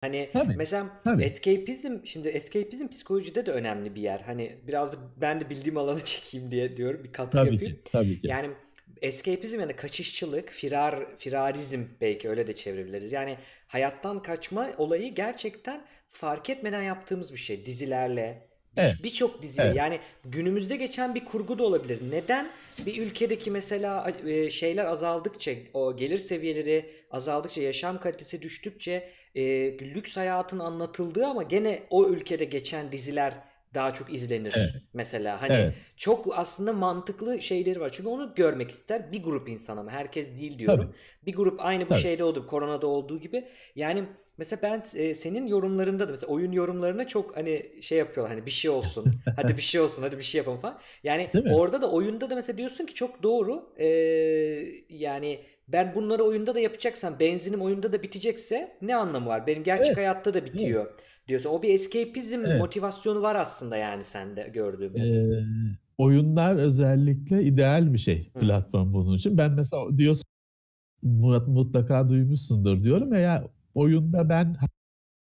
Hani Tabii. mesela Tabii. escapism şimdi escapism psikolojide de önemli bir yer. Hani biraz da ben de bildiğim alanı çekeyim diye diyorum. Bir katkı Tabii yapayım. ki. Tabii ki. Yani escapism yani kaçışçılık, firar, firarizm belki öyle de çevirebiliriz. Yani hayattan kaçma olayı gerçekten fark etmeden yaptığımız bir şey. Dizilerle, Evet. bir- birçok diziyle Evet. yani günümüzde geçen bir kurgu da olabilir. Neden bir ülkedeki mesela e, şeyler azaldıkça, o gelir seviyeleri azaldıkça, yaşam kalitesi düştükçe e, lüks hayatın anlatıldığı ama gene o ülkede geçen diziler daha çok izlenir Evet. mesela. Hani Evet. çok aslında mantıklı şeyleri var. Çünkü onu görmek ister bir grup insan ama herkes değil diyorum. Tabii. Bir grup aynı bu Tabii. şeyde oldu, koronada olduğu gibi. Yani mesela ben e, senin yorumlarında da mesela oyun yorumlarına çok hani şey yapıyorlar hani bir şey olsun. hadi bir şey olsun, hadi bir şey yapalım falan. Yani orada da oyunda da mesela diyorsun ki çok doğru. Ee, yani ben bunları oyunda da yapacaksam benzinim oyunda da bitecekse ne anlamı var? Benim gerçek Evet. hayatta da bitiyor diyorsun. O bir escapizm Evet. motivasyonu var aslında yani sende gördüğüm. Ee, oyunlar özellikle ideal bir şey Hı. platform bunun için. Ben mesela diyorsun Murat mutlaka duymuşsundur diyorum ya oyunda ben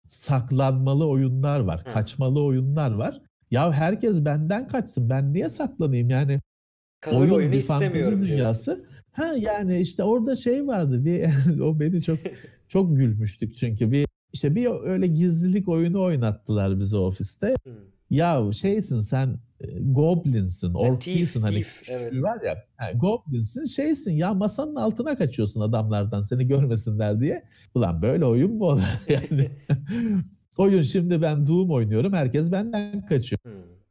saklanmalı oyunlar var, Hı. kaçmalı oyunlar var. Ya herkes benden kaçsın. Ben niye saklanayım? Yani Kahır oyun oyunu bir istemiyorum diyorsun. dünyası. Ha yani işte orada şey vardı bir o beni çok çok gülmüştük çünkü bir işte bir öyle gizlilik oyunu oynattılar bize ofiste. Hı. Ya şeysin sen e, goblinsin, ork thief, değilsin hani thief, evet. var ya. ha, goblinsin şeysin ya masanın altına kaçıyorsun adamlardan seni görmesinler diye. Ulan böyle oyun mu olur yani? Oyun şimdi ben Doom oynuyorum herkes benden kaçıyor. Hı.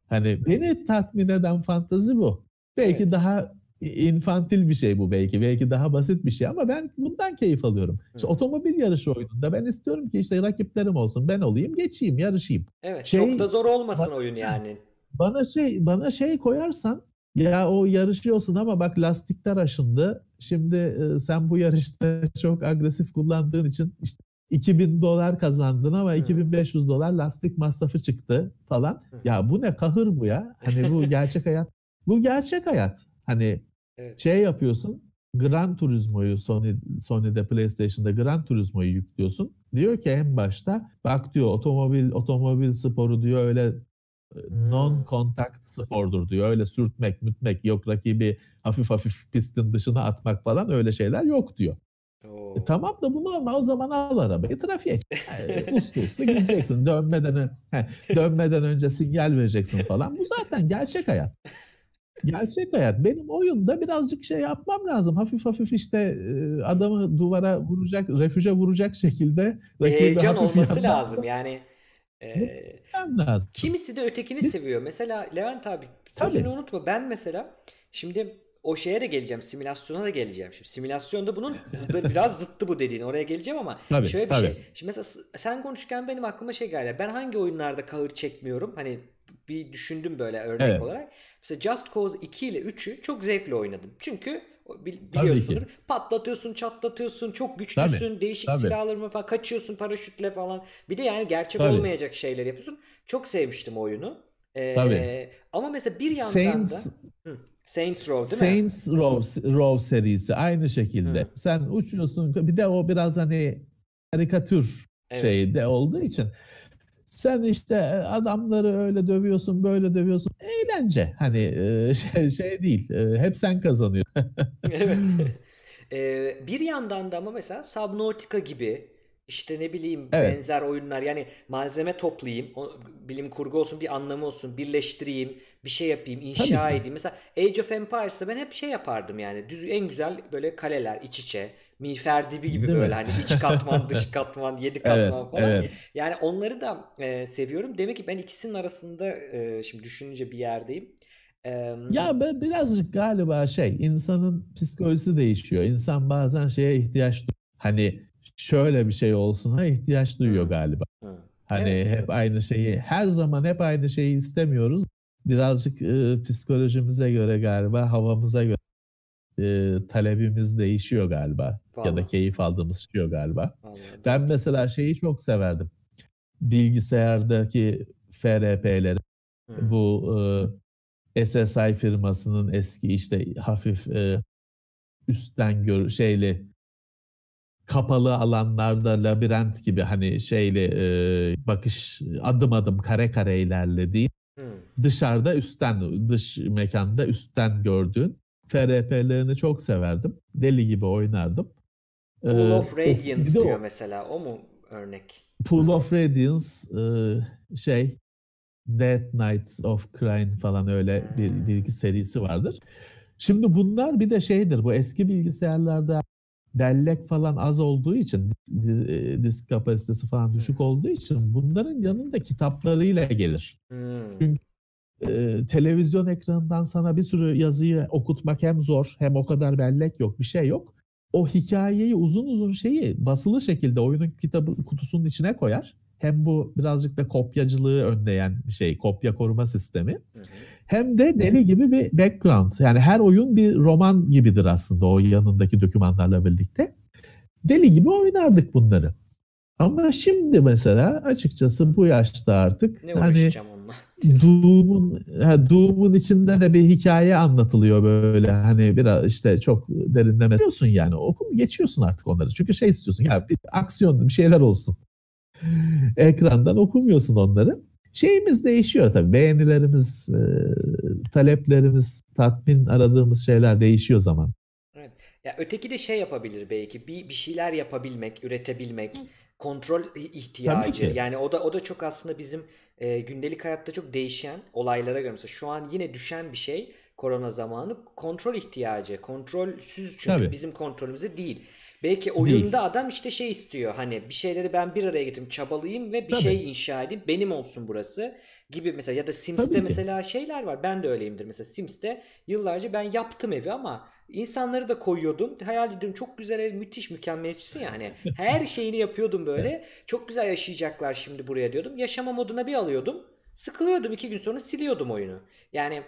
Hani beni tatmin eden fantazi bu. Belki Evet. daha infantil bir şey bu belki. Belki daha basit bir şey ama ben bundan keyif alıyorum. İşte Hı. otomobil yarışı oyununda ben istiyorum ki işte rakiplerim olsun. Ben olayım, geçeyim, yarışayım. Evet, Şey- çok da zor olmasın Bak- oyun yani. Bana şey bana şey koyarsan ya o yarışıyorsun ama bak lastikler aşındı. Şimdi e, sen bu yarışta çok agresif kullandığın için işte 2000 dolar kazandın ama Hı. 2500 dolar lastik masrafı çıktı falan. Ya bu ne kahır bu ya? Hani bu gerçek hayat. Bu gerçek hayat. Hani Evet. şey yapıyorsun. Gran Turismo'yu Sony Sony'de PlayStation'da Gran Turismo'yu yüklüyorsun. Diyor ki en başta bak diyor otomobil otomobil sporu diyor öyle e, non contact spordur diyor. Öyle sürtmek, mütmek yok rakibi hafif hafif pistin dışına atmak falan öyle şeyler yok diyor. Oo. E, tamam da bu normal o zaman al arabayı trafiğe. E, uslu uslu gideceksin. Dönmeden, he, dönmeden önce sinyal vereceksin falan. Bu zaten gerçek hayat. Gerçek hayat. Benim oyunda birazcık şey yapmam lazım. Hafif hafif işte adamı duvara vuracak, refüje vuracak şekilde heyecan olması lazım yani. e, lazım. kimisi de ötekini Biz- seviyor. Mesela Levent abi Tabii. sözünü unutma. Ben mesela şimdi o şeye de geleceğim. Simülasyona da geleceğim. Şimdi simülasyonda bunun biraz zıttı bu dediğin. Oraya geleceğim ama Tabii, şöyle bir tabii. şey. Şimdi mesela sen konuşurken benim aklıma şey geldi. Ben hangi oyunlarda kahır çekmiyorum? Hani bir düşündüm böyle örnek Evet. olarak. Mesela Just Cause 2 ile 3'ü çok zevkle oynadım. Çünkü o bil- Tabii biliyorsundur. ki. Patlatıyorsun, çatlatıyorsun, çok güçlüsün, değişik tabii. silahlarına falan kaçıyorsun paraşütle falan. Bir de yani gerçek Tabii. olmayacak şeyler yapıyorsun. Çok sevmiştim oyunu. Ee, Tabii. ama mesela bir yandan Saints, da Hı, Saints Row değil mi? Saints Row, Row serisi aynı şekilde. Hı. Sen uçuyorsun. Bir de o biraz hani karikatür Evet. şeyde olduğu için sen işte adamları öyle dövüyorsun, böyle dövüyorsun. Eğlence. Hani e, şey, şey değil. E, Hep sen kazanıyorsun. Evet. Ee, bir yandan da ama mesela Subnautica gibi işte ne bileyim Evet. benzer oyunlar yani malzeme toplayayım, o, bilim kurgu olsun bir anlamı olsun, birleştireyim, bir şey yapayım, inşa Tabii edeyim. Mesela Age of Empires'ta ben hep şey yapardım yani düz en güzel böyle kaleler iç içe, miğfer dibi gibi Değil böyle mi? hani iç katman, dış katman, yedi Evet, katman falan. evet. Yani onları da e, seviyorum. Demek ki ben ikisinin arasında e, şimdi düşününce bir yerdeyim. Eee, Ya ben birazcık galiba şey insanın psikolojisi değişiyor. İnsan bazen şeye ihtiyaç duyuyor. Hani şöyle bir şey olsuna ihtiyaç duyuyor Hı. galiba. hı. Hani Evet. hep aynı şeyi, her zaman hep aynı şeyi istemiyoruz. Birazcık e, psikolojimize göre galiba, havamıza göre e, talebimiz değişiyor galiba. Ya da Vallahi. keyif aldığımız şey galiba. Vallahi Ben mesela şeyi çok severdim. Bilgisayardaki FRP'leri. Bu e, SSI firmasının eski işte hafif e, üstten gör şeyli kapalı alanlarda labirent gibi hani şeyle e, bakış adım adım kare kare ilerlediğin hmm. dışarıda üstten dış mekanda üstten gördüğün FRP'lerini çok severdim. Deli gibi oynardım. Pool ee, of Radiance diyor o, mesela. O mu örnek? Pool of Radiance e, şey Dead Knights of Crime falan öyle bir, iki serisi vardır. Şimdi bunlar bir de şeydir bu eski bilgisayarlarda bellek falan az olduğu için e, disk kapasitesi falan düşük olduğu için bunların yanında kitaplarıyla gelir. Hmm. Çünkü e, televizyon ekranından sana bir sürü yazıyı okutmak hem zor hem o kadar bellek yok bir şey yok. O hikayeyi uzun uzun şeyi basılı şekilde oyunun kitabı kutusunun içine koyar. Hem bu birazcık da kopyacılığı önleyen şey, kopya koruma sistemi. Hı hı. Hem de deli gibi bir background. Yani her oyun bir roman gibidir aslında o yanındaki dokümanlarla birlikte. Deli gibi oynardık bunları. Ama şimdi mesela açıkçası bu yaşta artık ne hani onunla? Doom'un Doom'un içinde de bir hikaye anlatılıyor böyle hani biraz işte çok derinleme diyorsun yani okum geçiyorsun artık onları. Çünkü şey istiyorsun ya bir aksiyon bir şeyler olsun. Ekrandan okumuyorsun onları. Şeyimiz değişiyor tabii. Beğenilerimiz, e, taleplerimiz, tatmin aradığımız şeyler değişiyor zaman. Evet. Ya öteki de şey yapabilir belki. Bir bir şeyler yapabilmek, üretebilmek, kontrol ihtiyacı. Yani o da o da çok aslında bizim e, gündelik hayatta çok değişen olaylara göre mesela şu an yine düşen bir şey korona zamanı kontrol ihtiyacı. Kontrolsüz çünkü Tabii. bizim kontrolümüzde değil. Belki oyunda Değil. adam işte şey istiyor hani bir şeyleri ben bir araya getireyim çabalayayım ve bir Tabii. şey inşa edeyim benim olsun burası gibi mesela ya da Sims'te mesela şeyler var ben de öyleyimdir mesela Sims'te yıllarca ben yaptım evi ama insanları da koyuyordum hayal ediyorum çok güzel ev müthiş mükemmelçisin yani. Her şeyini yapıyordum böyle. Çok güzel yaşayacaklar şimdi buraya diyordum. Yaşama moduna bir alıyordum. Sıkılıyordum. İki gün sonra siliyordum oyunu. Yani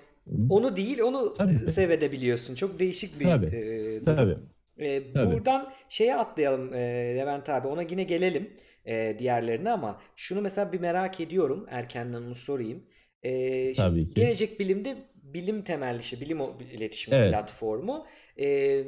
onu değil onu Tabii. seyredebiliyorsun çok değişik bir Tabii. E, Tabii. E, buradan şeye atlayalım e, Levent abi. Ona yine gelelim e, diğerlerine ama şunu mesela bir merak ediyorum. Erkenden onu sorayım. E, Tabii ki. Gelecek bilimde bilim temelli işte bilim iletişim evet. platformu. E,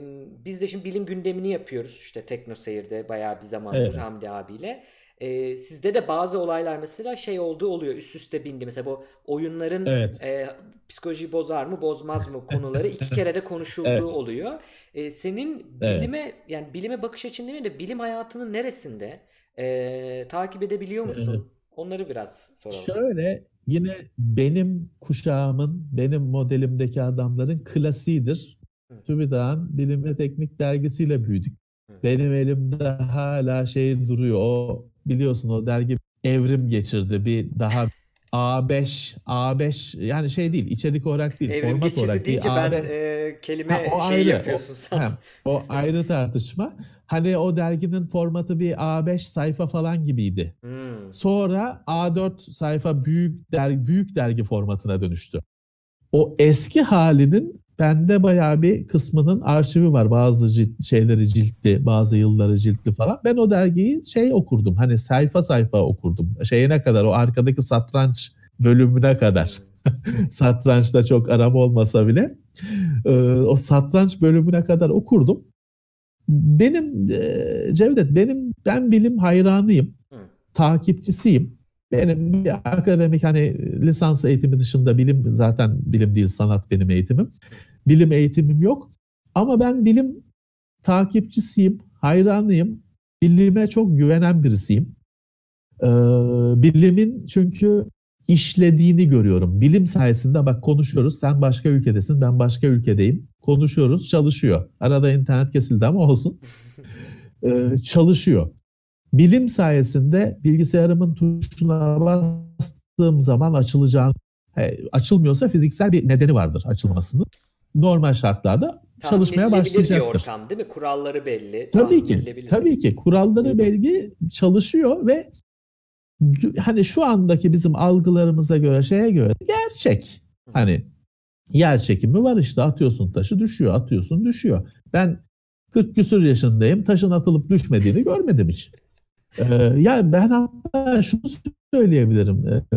biz de şimdi bilim gündemini yapıyoruz işte Tekno Seyir'de bayağı bir zamandır evet. Hamdi abiyle. E, sizde de bazı olaylar mesela şey olduğu oluyor üst üste bindi. Mesela bu oyunların evet. e, psikoloji bozar mı bozmaz mı konuları iki kere de konuşulduğu evet. oluyor. E, senin bilime evet. yani bilime bakış açın değil mi de bilim hayatının neresinde? E, takip edebiliyor musun? Evet. Onları biraz soralım. Şöyle yine benim kuşağımın, benim modelimdeki adamların klasiğidir. TÜBİTAK'ın Bilim ve Teknik dergisiyle büyüdük. Benim elimde hala şey duruyor. O biliyorsun o dergi evrim geçirdi. Bir daha A5, A5 yani şey değil, içerik olarak değil, Evrim format olarak değil. A5, ben e, kelime ha, o şey ayrı, yapıyorsun sen. O, o ayrı tartışma. Hani o derginin formatı bir A5 sayfa falan gibiydi. Hmm. Sonra A4 sayfa büyük dergi, büyük dergi formatına dönüştü. O eski halinin bende bayağı bir kısmının arşivi var. Bazı cilt, şeyleri ciltli, bazı yılları ciltli falan. Ben o dergiyi şey okurdum. Hani sayfa sayfa okurdum. Şeyine kadar o arkadaki satranç bölümüne kadar. Satrançta çok aram olmasa bile. Ee, o satranç bölümüne kadar okurdum. Benim e, Cevdet benim ben bilim hayranıyım. Takipçisiyim. Benim bir akademik hani lisans eğitimi dışında bilim zaten bilim değil sanat benim eğitimim. Bilim eğitimim yok. Ama ben bilim takipçisiyim, hayranıyım. Bilime çok güvenen birisiyim. Ee, bilimin çünkü işlediğini görüyorum. Bilim sayesinde bak konuşuyoruz. Sen başka ülkedesin, ben başka ülkedeyim. Konuşuyoruz, çalışıyor. Arada internet kesildi ama olsun. Ee, çalışıyor. Bilim sayesinde bilgisayarımın tuşuna bastığım zaman açılacağını, açılmıyorsa fiziksel bir nedeni vardır açılmasının. Normal şartlarda çalışmaya başlayacaktır. bir ortam değil mi? Kuralları belli. Tabii ki. Tabii ki. Kuralları belli çalışıyor ve hani şu andaki bizim algılarımıza göre şeye göre gerçek. Hani yer çekimi var işte atıyorsun taşı düşüyor atıyorsun düşüyor. Ben 40 küsur yaşındayım taşın atılıp düşmediğini görmedim hiç. Ee, yani ben hatta şunu söyleyebilirim. Ee,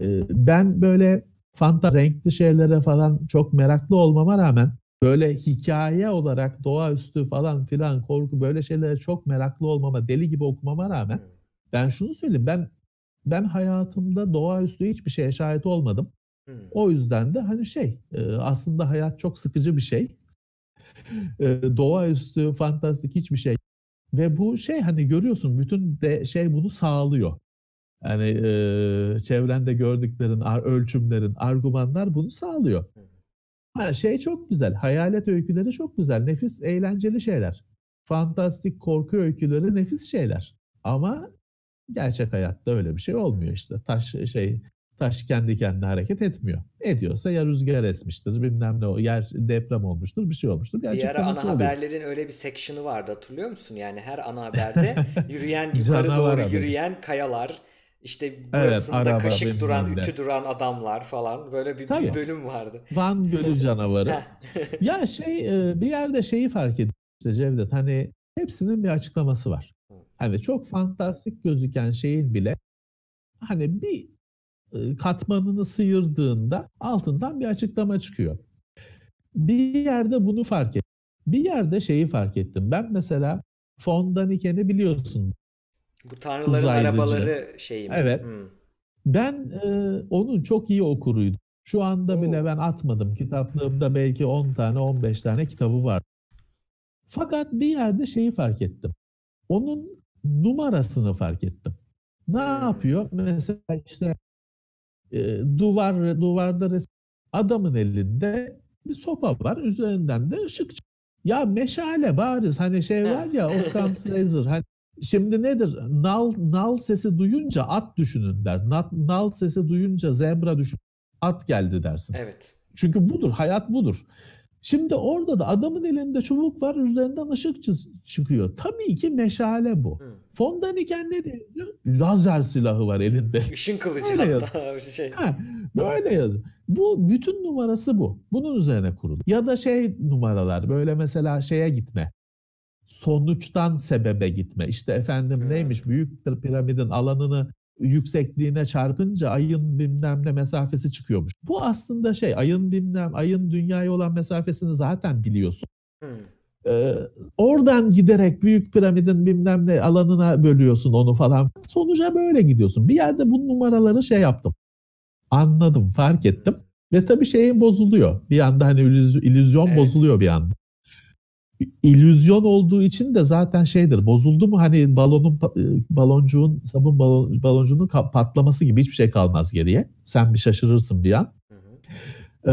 e, ben böyle fanta renkli şeylere falan çok meraklı olmama rağmen böyle hikaye olarak doğaüstü falan filan korku böyle şeylere çok meraklı olmama, deli gibi okumama rağmen ben şunu söyleyeyim. Ben ben hayatımda doğaüstü hiçbir şeye şahit olmadım. Hı. O yüzden de hani şey e, aslında hayat çok sıkıcı bir şey. E, Doğaüstü, fantastik hiçbir şey. Ve bu şey hani görüyorsun bütün de şey bunu sağlıyor. Yani e, çevrende gördüklerin, ar- ölçümlerin, argümanlar bunu sağlıyor. Hı. Ha, şey çok güzel. Hayalet öyküleri çok güzel. Nefis, eğlenceli şeyler. Fantastik korku öyküleri nefis şeyler. Ama gerçek hayatta öyle bir şey olmuyor işte. Taş şey taş kendi kendine hareket etmiyor. Ediyorsa ya rüzgar esmiştir, bilmem ne o yer deprem olmuştur, bir şey olmuştur. Bir Bir ara ana oluyor. haberlerin öyle bir section'ı vardı hatırlıyor musun? Yani her ana haberde yürüyen yukarı doğru haberi. yürüyen kayalar, işte Evet, burasında araba, kaşık duran, ütü duran adamlar falan böyle bir, bir bölüm vardı. Van Gölü canavarı. Ya şey e, bir yerde şeyi fark ettim işte Cevdet hani hepsinin bir açıklaması var. Hani çok fantastik gözüken şeyin bile hani bir katmanını sıyırdığında altından bir açıklama çıkıyor. Bir yerde bunu fark ettim. Bir yerde şeyi fark ettim. Ben mesela Von Daniken'i biliyorsun. Bu tanrıların Uzaylıcı. arabaları şeyi mi? Evet. Hı. Ben e, onun çok iyi okuruydum. Şu anda Oo. bile ben atmadım. Kitaplığımda belki 10 tane 15 tane kitabı var. Fakat bir yerde şeyi fark ettim. Onun numarasını fark ettim. Ne Hmm. yapıyor? Mesela işte e, duvar duvarda resim. Adamın elinde bir sopa var. Üzerinden de ışık. Ya meşale bariz hani şey var ya Occam's Razor hani Şimdi nedir? Nal, nal sesi duyunca at düşünün der. Nal, nal sesi duyunca zebra düşün. At geldi dersin. Evet. Çünkü budur, hayat budur. Şimdi orada da adamın elinde çubuk var, üzerinden ışık çız- çıkıyor. Tabii ki meşale bu. Hı. Fondaniken ne diyor? Lazer silahı var elinde. Işın kılıcı Öyle hatta şey. Ha, böyle yazıyor. Bu bütün numarası bu. Bunun üzerine kurulu. Ya da şey numaralar böyle mesela şeye gitme. Sonuçtan sebebe gitme. İşte efendim Hmm. neymiş büyük piramidin alanını yüksekliğine çarpınca ayın bilmem ne mesafesi çıkıyormuş. Bu aslında şey ayın bilmem ayın dünyaya olan mesafesini zaten biliyorsun. Hı. Ee, oradan giderek büyük piramidin bilmem ne alanına bölüyorsun onu falan. Sonuca böyle gidiyorsun. Bir yerde bu numaraları şey yaptım. Anladım, fark ettim. Ve tabii şeyin bozuluyor. Bir anda hani illüz- illüzyon Evet. bozuluyor bir anda. İllüzyon olduğu için de zaten şeydir. Bozuldu mu hani balonun e, baloncuğun sabun balon, baloncuğunun patlaması gibi hiçbir şey kalmaz geriye. Sen bir şaşırırsın bir an. Hı hı.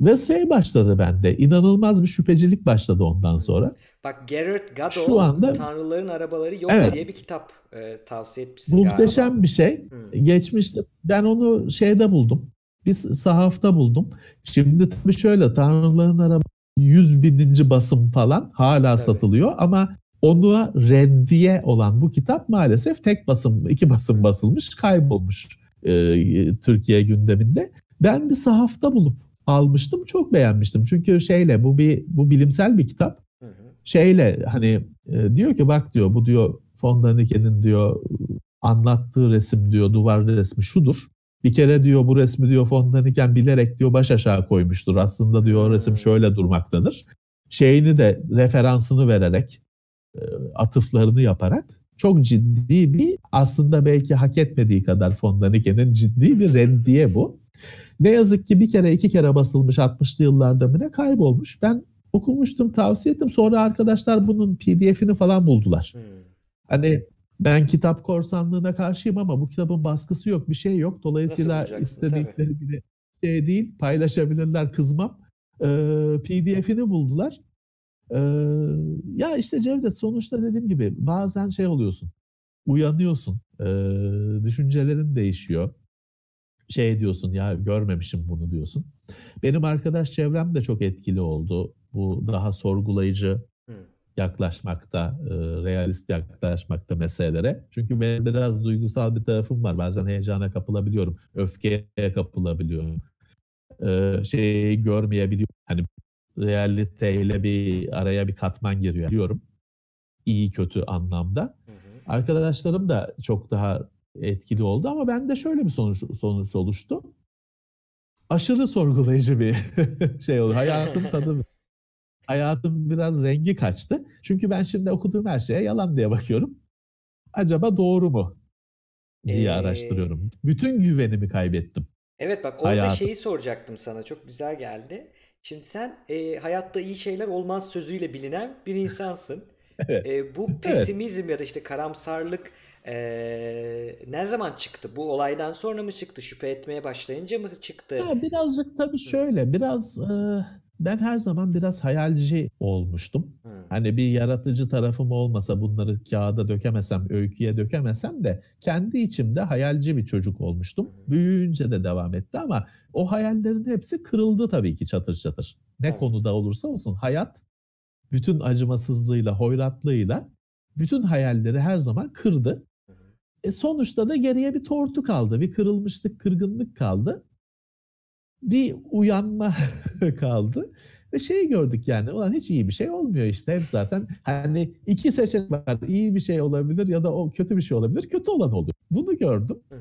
Ee, ve şey başladı bende. İnanılmaz bir şüphecilik başladı ondan sonra. Bak Garrett Godot Şu anda- Tanrıların Arabaları Yok Evet. diye bir kitap e, tavsiye etmişsin Muhteşem galiba. bir şey. Hı. Geçmişte ben onu şeyde buldum. Bir sahafta buldum. Şimdi tabii şöyle Tanrıların Araba 100 bininci basım falan hala Tabii. satılıyor ama onu reddiye olan bu kitap maalesef tek basım, iki basım basılmış, kaybolmuş e, Türkiye gündeminde. Ben bir sahafta bulup almıştım, çok beğenmiştim. Çünkü şeyle bu bir bu bilimsel bir kitap. Hı hı. Şeyle hani e, diyor ki bak diyor bu diyor Von Daniken'in diyor anlattığı resim diyor duvar resmi şudur. Bir kere diyor bu resmi diyor Von Daniken bilerek diyor baş aşağı koymuştur. Aslında diyor o resim Hmm. şöyle durmaktadır. Şeyini de referansını vererek e, atıflarını yaparak çok ciddi bir aslında belki hak etmediği kadar Von Daniken'in ciddi bir reddiye bu. Ne yazık ki bir kere iki kere basılmış 60'lı yıllarda mı ne kaybolmuş. Ben okumuştum tavsiye ettim sonra arkadaşlar bunun pdf'ini falan buldular. Hı. Hani ben kitap korsanlığına karşıyım ama bu kitabın baskısı yok, bir şey yok. Dolayısıyla istedikleri bir şey değil, paylaşabilirler, kızmam. Ee, PDF'ini buldular. Ee, ya işte Cevdet sonuçta dediğim gibi bazen şey oluyorsun, uyanıyorsun, ee, düşüncelerin değişiyor. Şey diyorsun ya görmemişim bunu diyorsun. Benim arkadaş çevrem de çok etkili oldu. Bu daha sorgulayıcı. Yaklaşmakta, e, realist yaklaşmakta meselelere. Çünkü benim biraz duygusal bir tarafım var. Bazen heyecana kapılabiliyorum, öfkeye kapılabiliyorum. E, şeyi görmeyebiliyorum. Hani realiteyle bir araya bir katman giriyor diyorum. İyi kötü anlamda. Hı hı. Arkadaşlarım da çok daha etkili oldu ama bende şöyle bir sonuç sonuç oluştu. Aşırı sorgulayıcı bir şey oldu. Hayatın tadı hayatım biraz rengi kaçtı. Çünkü ben şimdi okuduğum her şeye yalan diye bakıyorum. Acaba doğru mu diye Ee, araştırıyorum. Bütün güvenimi kaybettim. Evet bak orada Hayatım. şeyi soracaktım sana. Çok güzel geldi. Şimdi sen e, hayatta iyi şeyler olmaz sözüyle bilinen bir insansın. Evet. E, bu Evet. pesimizm ya da işte karamsarlık e, ne zaman çıktı? Bu olaydan sonra mı çıktı? Şüphe etmeye başlayınca mı çıktı? Ya birazcık tabii şöyle, biraz e, ben her zaman biraz hayalci olmuştum. Hı. Hani bir yaratıcı tarafım olmasa bunları kağıda dökemesem, öyküye dökemesem de kendi içimde hayalci bir çocuk olmuştum. Büyüyünce de devam etti ama o hayallerin hepsi kırıldı tabii ki çatır çatır. Ne Evet. konuda olursa olsun hayat bütün acımasızlığıyla, hoyratlığıyla bütün hayalleri her zaman kırdı. E sonuçta da geriye bir tortu kaldı, bir kırılmışlık, kırgınlık kaldı. Bir uyanma kaldı. Ve şeyi gördük yani, ulan hiç iyi bir şey olmuyor işte. Hep zaten hani iki seçenek var. İyi bir şey olabilir ya da o kötü bir şey olabilir. Kötü olan oluyor. Bunu gördüm. Hı hı.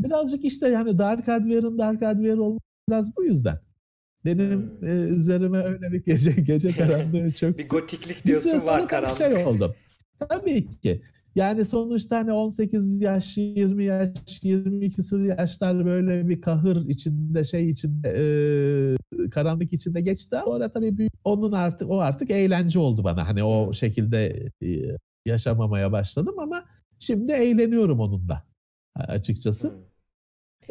Birazcık işte yani Dark Hardware'ın Dark Hardware olması biraz bu yüzden. Benim Hmm. e, üzerime öyle bir gece gece karanlığı çöktü. Bir gotiklik Bir diyorsun sonra var tabii karanlık. şey oldu. Tabii ki. Yani sonuçta hani 18 yaş, 20 yaş, 20 küsur yaşlar böyle bir kahır içinde, şey içinde, e, karanlık içinde geçti. Sonra tabii büyük, onun artık o artık eğlence oldu bana. Hani o şekilde e, yaşamamaya başladım ama şimdi eğleniyorum onunla açıkçası.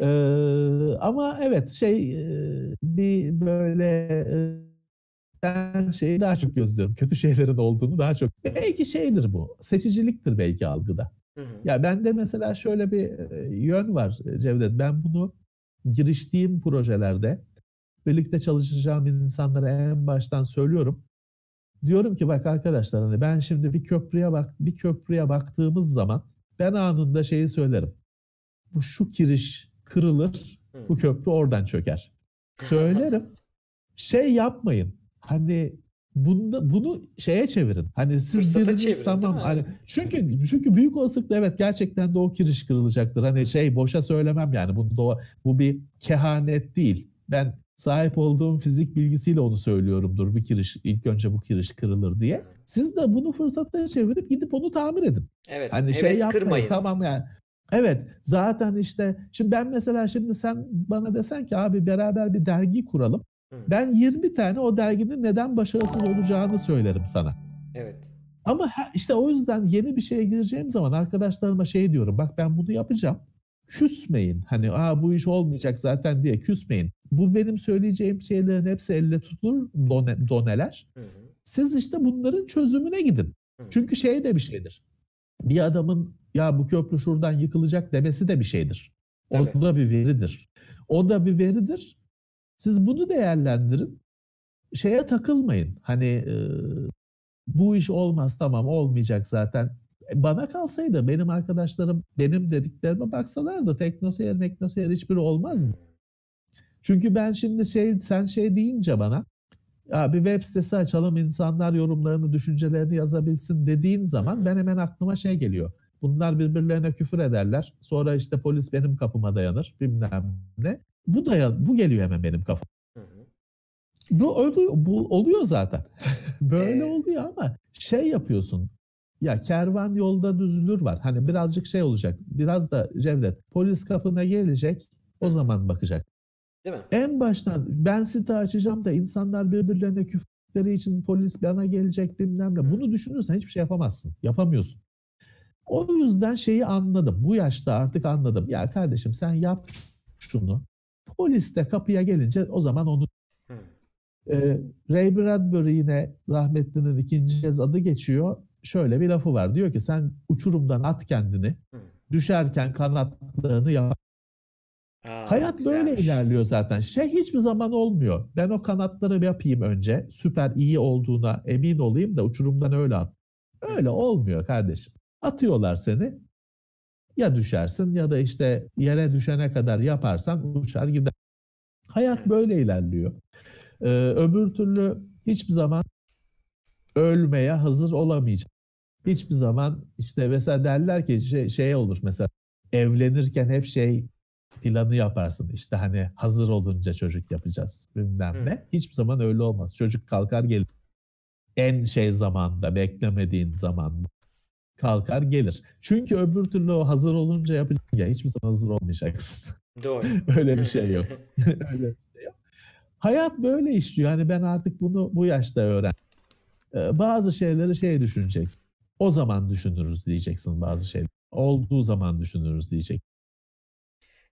Ee, ama evet şey bir böyle ben şeyi daha çok gözlüyorum. Kötü şeylerin olduğunu daha çok. Belki şeydir bu. Seçiciliktir belki algıda. Hı hı. Ya bende mesela şöyle bir e, yön var e, Cevdet. Ben bunu giriştiğim projelerde birlikte çalışacağım insanlara en baştan söylüyorum. Diyorum ki bak arkadaşlar hani ben şimdi bir köprüye bak bir köprüye baktığımız zaman ben anında şeyi söylerim. Bu şu kiriş kırılır, bu köprü oradan çöker. Söylerim. Şey yapmayın. Hani bunda, bunu şeye çevirin. Hani siz Fırsata biriniz çevirin, tamam. Hani çünkü çünkü büyük olasılıkla evet gerçekten de o kiriş kırılacaktır. Hani şey boşa söylemem yani. Bu doğa- bu bir kehanet değil. Ben sahip olduğum fizik bilgisiyle onu söylüyorumdur. Bir kiriş ilk önce bu kiriş kırılır diye. Siz de bunu fırsata çevirip gidip onu tamir edin. Evet, Hani şey yapmayın. kırmayın. Tamam yani. Evet zaten işte şimdi ben mesela şimdi sen bana desen ki abi beraber bir dergi kuralım. Hı. Ben 20 tane o derginin neden başarısız olacağını söylerim sana. Evet. Ama işte o yüzden yeni bir şeye gireceğim zaman arkadaşlarıma şey diyorum. Bak ben bunu yapacağım. Küsmeyin. Hani Aa, bu iş olmayacak zaten diye küsmeyin. Bu benim söyleyeceğim şeylerin hepsi elle tutulur done- doneler. Hı hı. Siz işte bunların çözümüne gidin. Hı. Çünkü şey de bir şeydir. Bir adamın ya bu köprü şuradan yıkılacak demesi de bir şeydir. O Tabii. da bir veridir. O da bir veridir. Siz bunu değerlendirin. Şeye takılmayın. Hani e, bu iş olmaz tamam olmayacak zaten. E, Bana kalsaydı benim arkadaşlarım benim dediklerime baksalardı teknoseyir meknoseyir hiçbiri olmazdı. Çünkü ben şimdi şey sen şey deyince bana ya bir web sitesi açalım insanlar yorumlarını düşüncelerini yazabilsin dediğin zaman ben hemen aklıma şey geliyor. Bunlar birbirlerine küfür ederler. Sonra işte polis benim kapıma dayanır bilmem ne. Bu dayan bu geliyor hemen benim. Hı hı. Bu oluyor, bu oluyor zaten. Böyle Ee? oluyor ama şey yapıyorsun. Ya kervan yolda düzülür var. Hani birazcık şey olacak. Biraz da Cevdet polis kapına gelecek. O zaman bakacak. Değil mi? En baştan ben site açacağım da insanlar birbirlerine küfürleri için polis bana gelecek bilmem ne. Bunu düşünürsen hiçbir şey yapamazsın. Yapamıyorsun. O yüzden şeyi anladım. Bu yaşta artık anladım. Ya kardeşim sen yap şunu. Polis de kapıya gelince o zaman onu Hı. ee, Ray Bradbury yine rahmetlinin ikinci kez adı geçiyor. Şöyle bir lafı var. Diyor ki sen uçurumdan at kendini. Hı. Düşerken kanatlarını yap. Aa, Hayat böyle güzelmiş. ilerliyor zaten. Şey hiçbir zaman olmuyor. Ben o kanatları yapayım önce. Süper iyi olduğuna emin olayım da uçurumdan öyle at. Öyle olmuyor kardeşim. Atıyorlar seni. Ya düşersin ya da işte yere düşene kadar yaparsan uçar gider. Hayat böyle ilerliyor. Ee, öbür türlü hiçbir zaman ölmeye hazır olamayacak. Hiçbir zaman işte mesela derler ki şey, şey olur mesela evlenirken hep şey planı yaparsın. İşte hani hazır olunca çocuk yapacağız bilmem ne. Hiçbir zaman öyle olmaz. Çocuk kalkar gelir. en şey zamanda, beklemediğin zaman kalkar gelir. Çünkü öbür türlü o hazır olunca yapacak ya hiçbir zaman hazır olmayacaksın. Doğru. Öyle bir şey yok. Öyle bir şey yok. Hayat böyle işliyor. Hani ben artık bunu bu yaşta öğren. Ee, bazı şeyleri şey düşüneceksin. O zaman düşünürüz diyeceksin bazı şeyler. Olduğu zaman düşünürüz diyecek.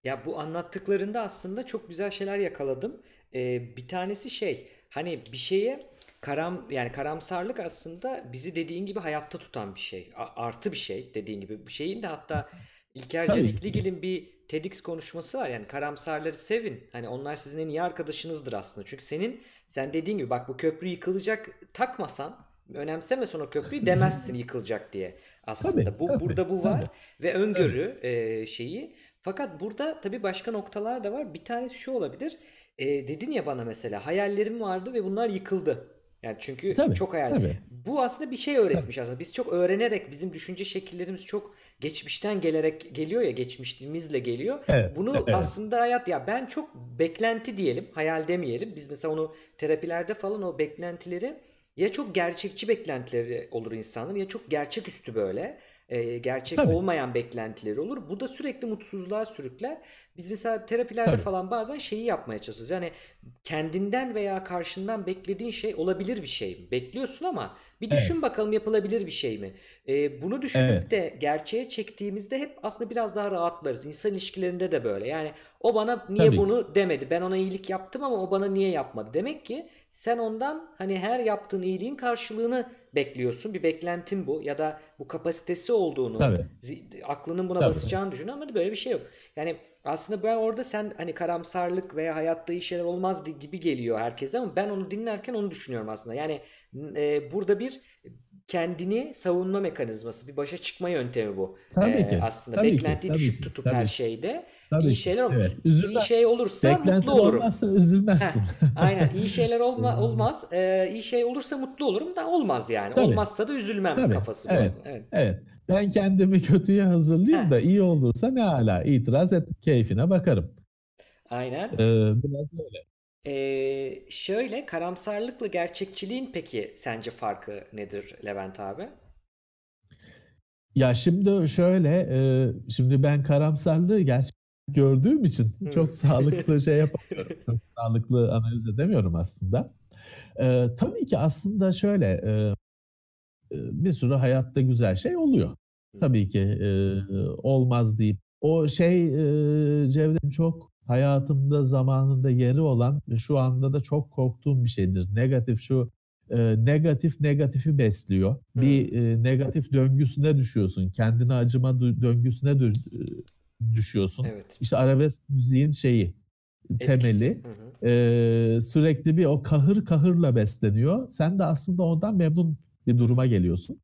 Ya bu anlattıklarında aslında çok güzel şeyler yakaladım. Ee, bir tanesi şey hani bir şeye karam yani karamsarlık aslında bizi dediğin gibi hayatta tutan bir şey. A- artı bir şey dediğin gibi. Bu şeyin de hatta İlker Can Tabii. İkligil'in bir TEDx konuşması var. Yani karamsarları sevin. Hani onlar sizin en iyi arkadaşınızdır aslında. Çünkü senin sen dediğin gibi bak bu köprü yıkılacak takmasan önemsemesen o köprüyü demezsin yıkılacak diye. Tabii, Aslında bu tabii, burada bu tabii, var ve tabii. öngörü e, şeyi. Fakat burada tabii başka noktalar da var. Bir tanesi şu olabilir. E, dedin ya bana mesela hayallerim vardı ve bunlar yıkıldı. Yani çünkü Tabii, çok hayal. tabii. Bu aslında bir şey öğretmiş aslında. Biz çok öğrenerek bizim düşünce şekillerimiz çok geçmişten gelerek geliyor ya geçmişimizle geliyor. Evet, Bunu evet. aslında hayat ya ben çok beklenti diyelim, hayal demeyelim. Biz mesela onu terapilerde falan o beklentileri ya çok gerçekçi beklentileri olur insanın ya çok gerçeküstü böyle e, gerçek Tabii, olmayan beklentileri olur. Bu da sürekli mutsuzluğa sürükler. Biz mesela terapilerde tabii. falan bazen şeyi yapmaya çalışıyoruz. Yani kendinden veya karşından beklediğin şey olabilir bir şey mi? Bekliyorsun ama bir Evet, düşün bakalım yapılabilir bir şey mi? Ee, bunu düşünüp evet. de gerçeğe çektiğimizde hep aslında biraz daha rahatlarız. İnsan ilişkilerinde de böyle. Yani o bana niye Tabii bunu demedi? Ben ona iyilik yaptım ama o bana niye yapmadı? Demek ki sen ondan hani her yaptığın iyiliğin karşılığını bekliyorsun. Bir beklentin bu ya da bu kapasitesi olduğunu, Tabii, aklının buna tabii. basacağını düşün ama böyle bir şey yok. Yani aslında ben orada sen hani karamsarlık veya hayatta iyi şeyler olmaz gibi geliyor herkese ama ben onu dinlerken onu düşünüyorum aslında. Yani e, burada bir kendini savunma mekanizması, bir başa çıkma yöntemi bu. Tabii E, ki. aslında Tabii ki. beklentiyi Tabii düşük ki. tutup her Tabii ki. şeyde Tabii iyi şeyler Evet. iyi Üzülme. şey olursa mutlu olurum. olmazsa Heh, üzülmezsin. aynen iyi şeyler olma, olmaz. E, iyi şey olursa mutlu olurum da olmaz yani. Tabii. Olmazsa da üzülmem Tabii. kafası Evet. bazen. Evet. Evet. Ben kendimi kötüye hazırlayayım Heh, da iyi olursa ne hala itiraz et keyfine bakarım. aynen. Ee, biraz öyle. Ee, şöyle karamsarlıkla gerçekçiliğin peki sence farkı nedir Levent abi? Ya şimdi şöyle, e, şimdi ben karamsarlığı gerçekten gördüğüm için çok sağlıklı şey yapamıyorum. Çok sağlıklı analiz edemiyorum aslında. E, tabii ki aslında şöyle, e, e, bir sürü hayatta güzel şey oluyor. Tabii ki e, olmaz deyip o şey e, Cevdet çok hayatımda zamanında yeri olan ve şu anda da çok korktuğum bir şeydir. Negatif şu e, negatif negatifi besliyor. Bir e, negatif döngüsüne düşüyorsun. Kendine acıma dö- döngüsüne dö- e, düşüyorsun. Evet. İşte arabesk müziğin şeyi Etkisi. temeli Hı hı. e, sürekli bir o kahır kahırla besleniyor. Sen de aslında ondan memnun bir duruma geliyorsun.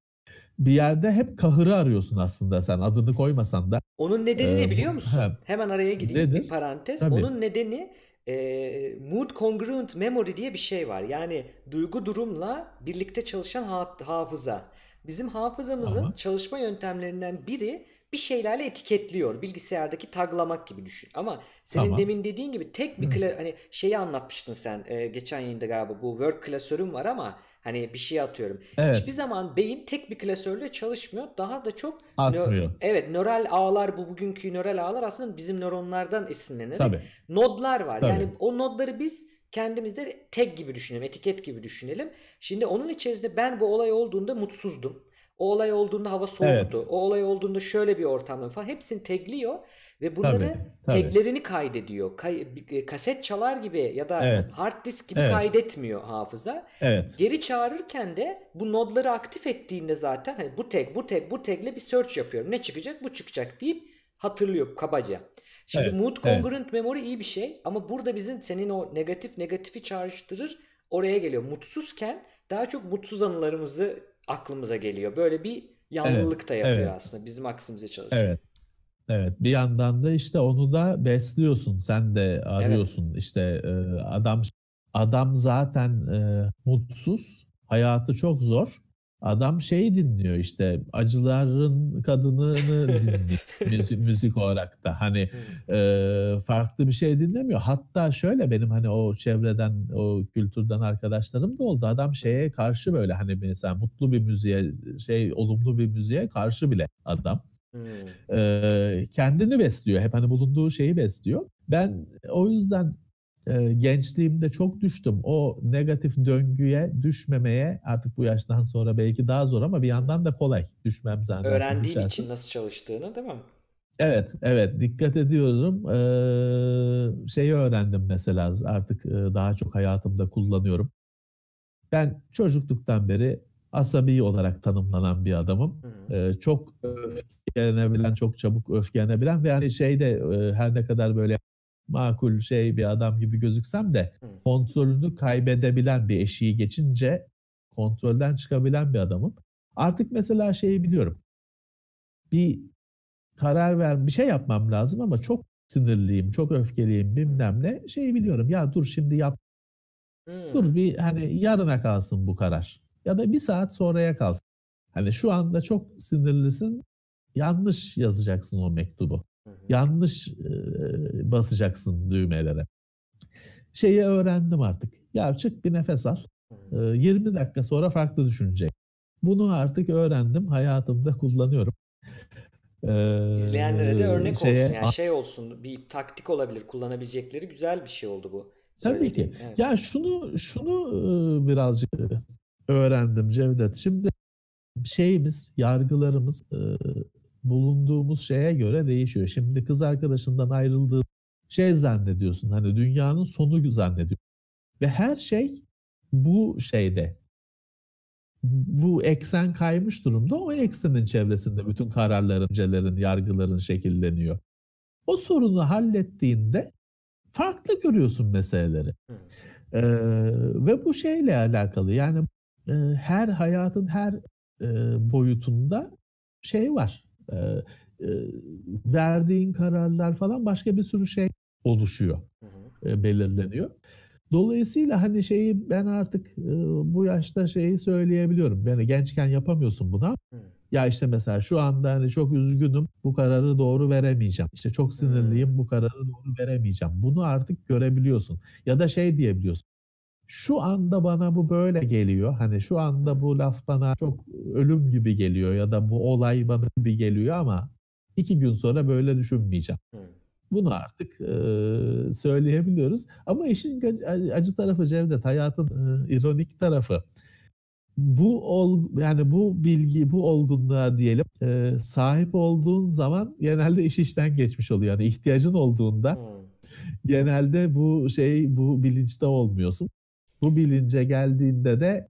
Bir yerde hep kahırı arıyorsun aslında sen adını koymasan da. Onun nedeni ne E, biliyor musun? ha, Hemen araya gireyim bir nedir? parantez. Tabii. Onun nedeni e, mood congruent memory diye bir şey var. Yani duygu durumla birlikte çalışan ha- hafıza. Bizim hafızamızın Tamam. çalışma yöntemlerinden biri bir şeylerle etiketliyor. Bilgisayardaki taglamak gibi düşün. Ama senin Tamam. demin dediğin gibi tek bir kla- hani şeyi anlatmıştın sen e, geçen yayında galiba bu word klasörüm var ama hani bir şey atıyorum. Hiçbir Evet, zaman beyin tek bir klasörle çalışmıyor. Daha da çok nö- atmıyor. evet nöral ağlar bu bugünkü nöral ağlar aslında bizim nöronlardan esinlenerek Tabii, nodlar var. Yani tabii. o nodları biz kendimizde tag gibi düşünelim, etiket gibi düşünelim. Şimdi onun içerisinde ben bu olay olduğunda mutsuzdum. O olay olduğunda hava soğuktu. Evet, O olay olduğunda şöyle bir ortamda falan hepsini tagliyor ve bunları tabii, tabii. taglerini kaydediyor. Kay- bir- kaset çalar gibi ya da Evet, hard disk gibi evet, kaydetmiyor hafıza. evet, Geri çağırırken de bu nodları aktif ettiğinde zaten hani bu tag, bu tag, bu tagle bir search yapıyorum. Ne çıkacak? Bu çıkacak deyip hatırlıyor kabaca. Şimdi evet, mood evet, congruent memory iyi bir şey ama burada bizim senin o negatif negatifi çağrıştırır oraya geliyor. Mutsuzken daha çok mutsuz anılarımızı aklımıza geliyor. Böyle bir evet, yanlılık da yapıyor evet, aslında. Bizim aksimize çalışıyor. evet. Evet, bir yandan da işte onu da besliyorsun. Sen de Evet. arıyorsun. İşte e, adam adam zaten e, mutsuz, hayatı çok zor. Adam şeyi dinliyor işte acıların kadınını dinliyor müzik, müzik olarak da hani e, farklı bir şey dinlemiyor. Hatta şöyle benim hani o çevreden o kültürden arkadaşlarım da oldu. Adam şeye karşı böyle hani mesela mutlu bir müziğe şey olumlu bir müziğe karşı bile adam. Hmm. E, kendini besliyor. Hep hani bulunduğu şeyi besliyor. Ben o yüzden e, gençliğimde çok düştüm. O negatif döngüye düşmemeye artık bu yaştan sonra belki daha zor ama bir yandan da kolay. Düşmem zannedersin. Öğrendiğin düşersin. için nasıl çalıştığını değil mi? Evet, evet. Dikkat ediyorum. Ee, şeyi öğrendim mesela artık daha çok hayatımda kullanıyorum. Ben çocukluktan beri asabi olarak tanımlanan bir adamım. Ee, çok öfkelenebilen, çok çabuk öfkelenebilen ve yani şeyde her ne kadar böyle makul şey bir adam gibi gözüksem de kontrolünü kaybedebilen bir eşiği geçince kontrolden çıkabilen bir adamım. Artık mesela şeyi biliyorum. Bir karar ver, bir şey yapmam lazım ama çok sinirliyim, çok öfkeliyim bilmem ne. Şeyi biliyorum. Ya dur şimdi yap. Hmm. Dur bir hani yarına kalsın bu karar. Ya da bir saat sonraya kalsın. Hani şu anda çok sinirlisin. Yanlış yazacaksın o mektubu. Yanlış e, basacaksın düğmelere. Şeyi öğrendim artık. Ya çık bir nefes al. E, 20 dakika sonra farklı düşünecek. Bunu artık öğrendim. Hayatımda kullanıyorum. Ee, İzleyenlere de örnek şeye, olsun. Yani şey olsun. Bir taktik olabilir. Kullanabilecekleri güzel bir şey oldu bu. Tabii ki. Evet. Ya şunu şunu birazcık öğrendim Cevdet. Şimdi şeyimiz, yargılarımız bulunduğumuz şeye göre değişiyor. Şimdi kız arkadaşından ayrıldığı şey zannediyorsun. Hani dünyanın sonu zannediyorsun. Ve her şey bu şeyde bu eksen kaymış durumda. O eksenin çevresinde bütün kararların, celerin, yargıların şekilleniyor. O sorunu hallettiğinde farklı görüyorsun meseleleri. Ee, ve bu şeyle alakalı yani e, her hayatın her e, boyutunda şey var e, verdiğin kararlar falan başka bir sürü şey oluşuyor, hı hı. belirleniyor. Dolayısıyla hani şeyi ben artık bu yaşta şeyi söyleyebiliyorum. Yani gençken yapamıyorsun buna. Hı. Ya işte mesela şu anda hani çok üzgünüm bu kararı doğru veremeyeceğim. İşte çok sinirliyim bu kararı doğru veremeyeceğim. Bunu artık görebiliyorsun. Ya da şey diyebiliyorsun şu anda bana bu böyle geliyor. Hani şu anda bu laf bana çok ölüm gibi geliyor ya da bu olay bana gibi geliyor ama iki gün sonra böyle düşünmeyeceğim. Bunu artık e, söyleyebiliyoruz. Ama işin acı tarafı Cevdet, hayatın e, ironik tarafı. Bu ol, yani bu bilgi, bu olgunluğa diyelim e, sahip olduğun zaman genelde iş işten geçmiş oluyor. Yani ihtiyacın olduğunda genelde bu şey bu bilinçte olmuyorsun. Bu bilince geldiğinde de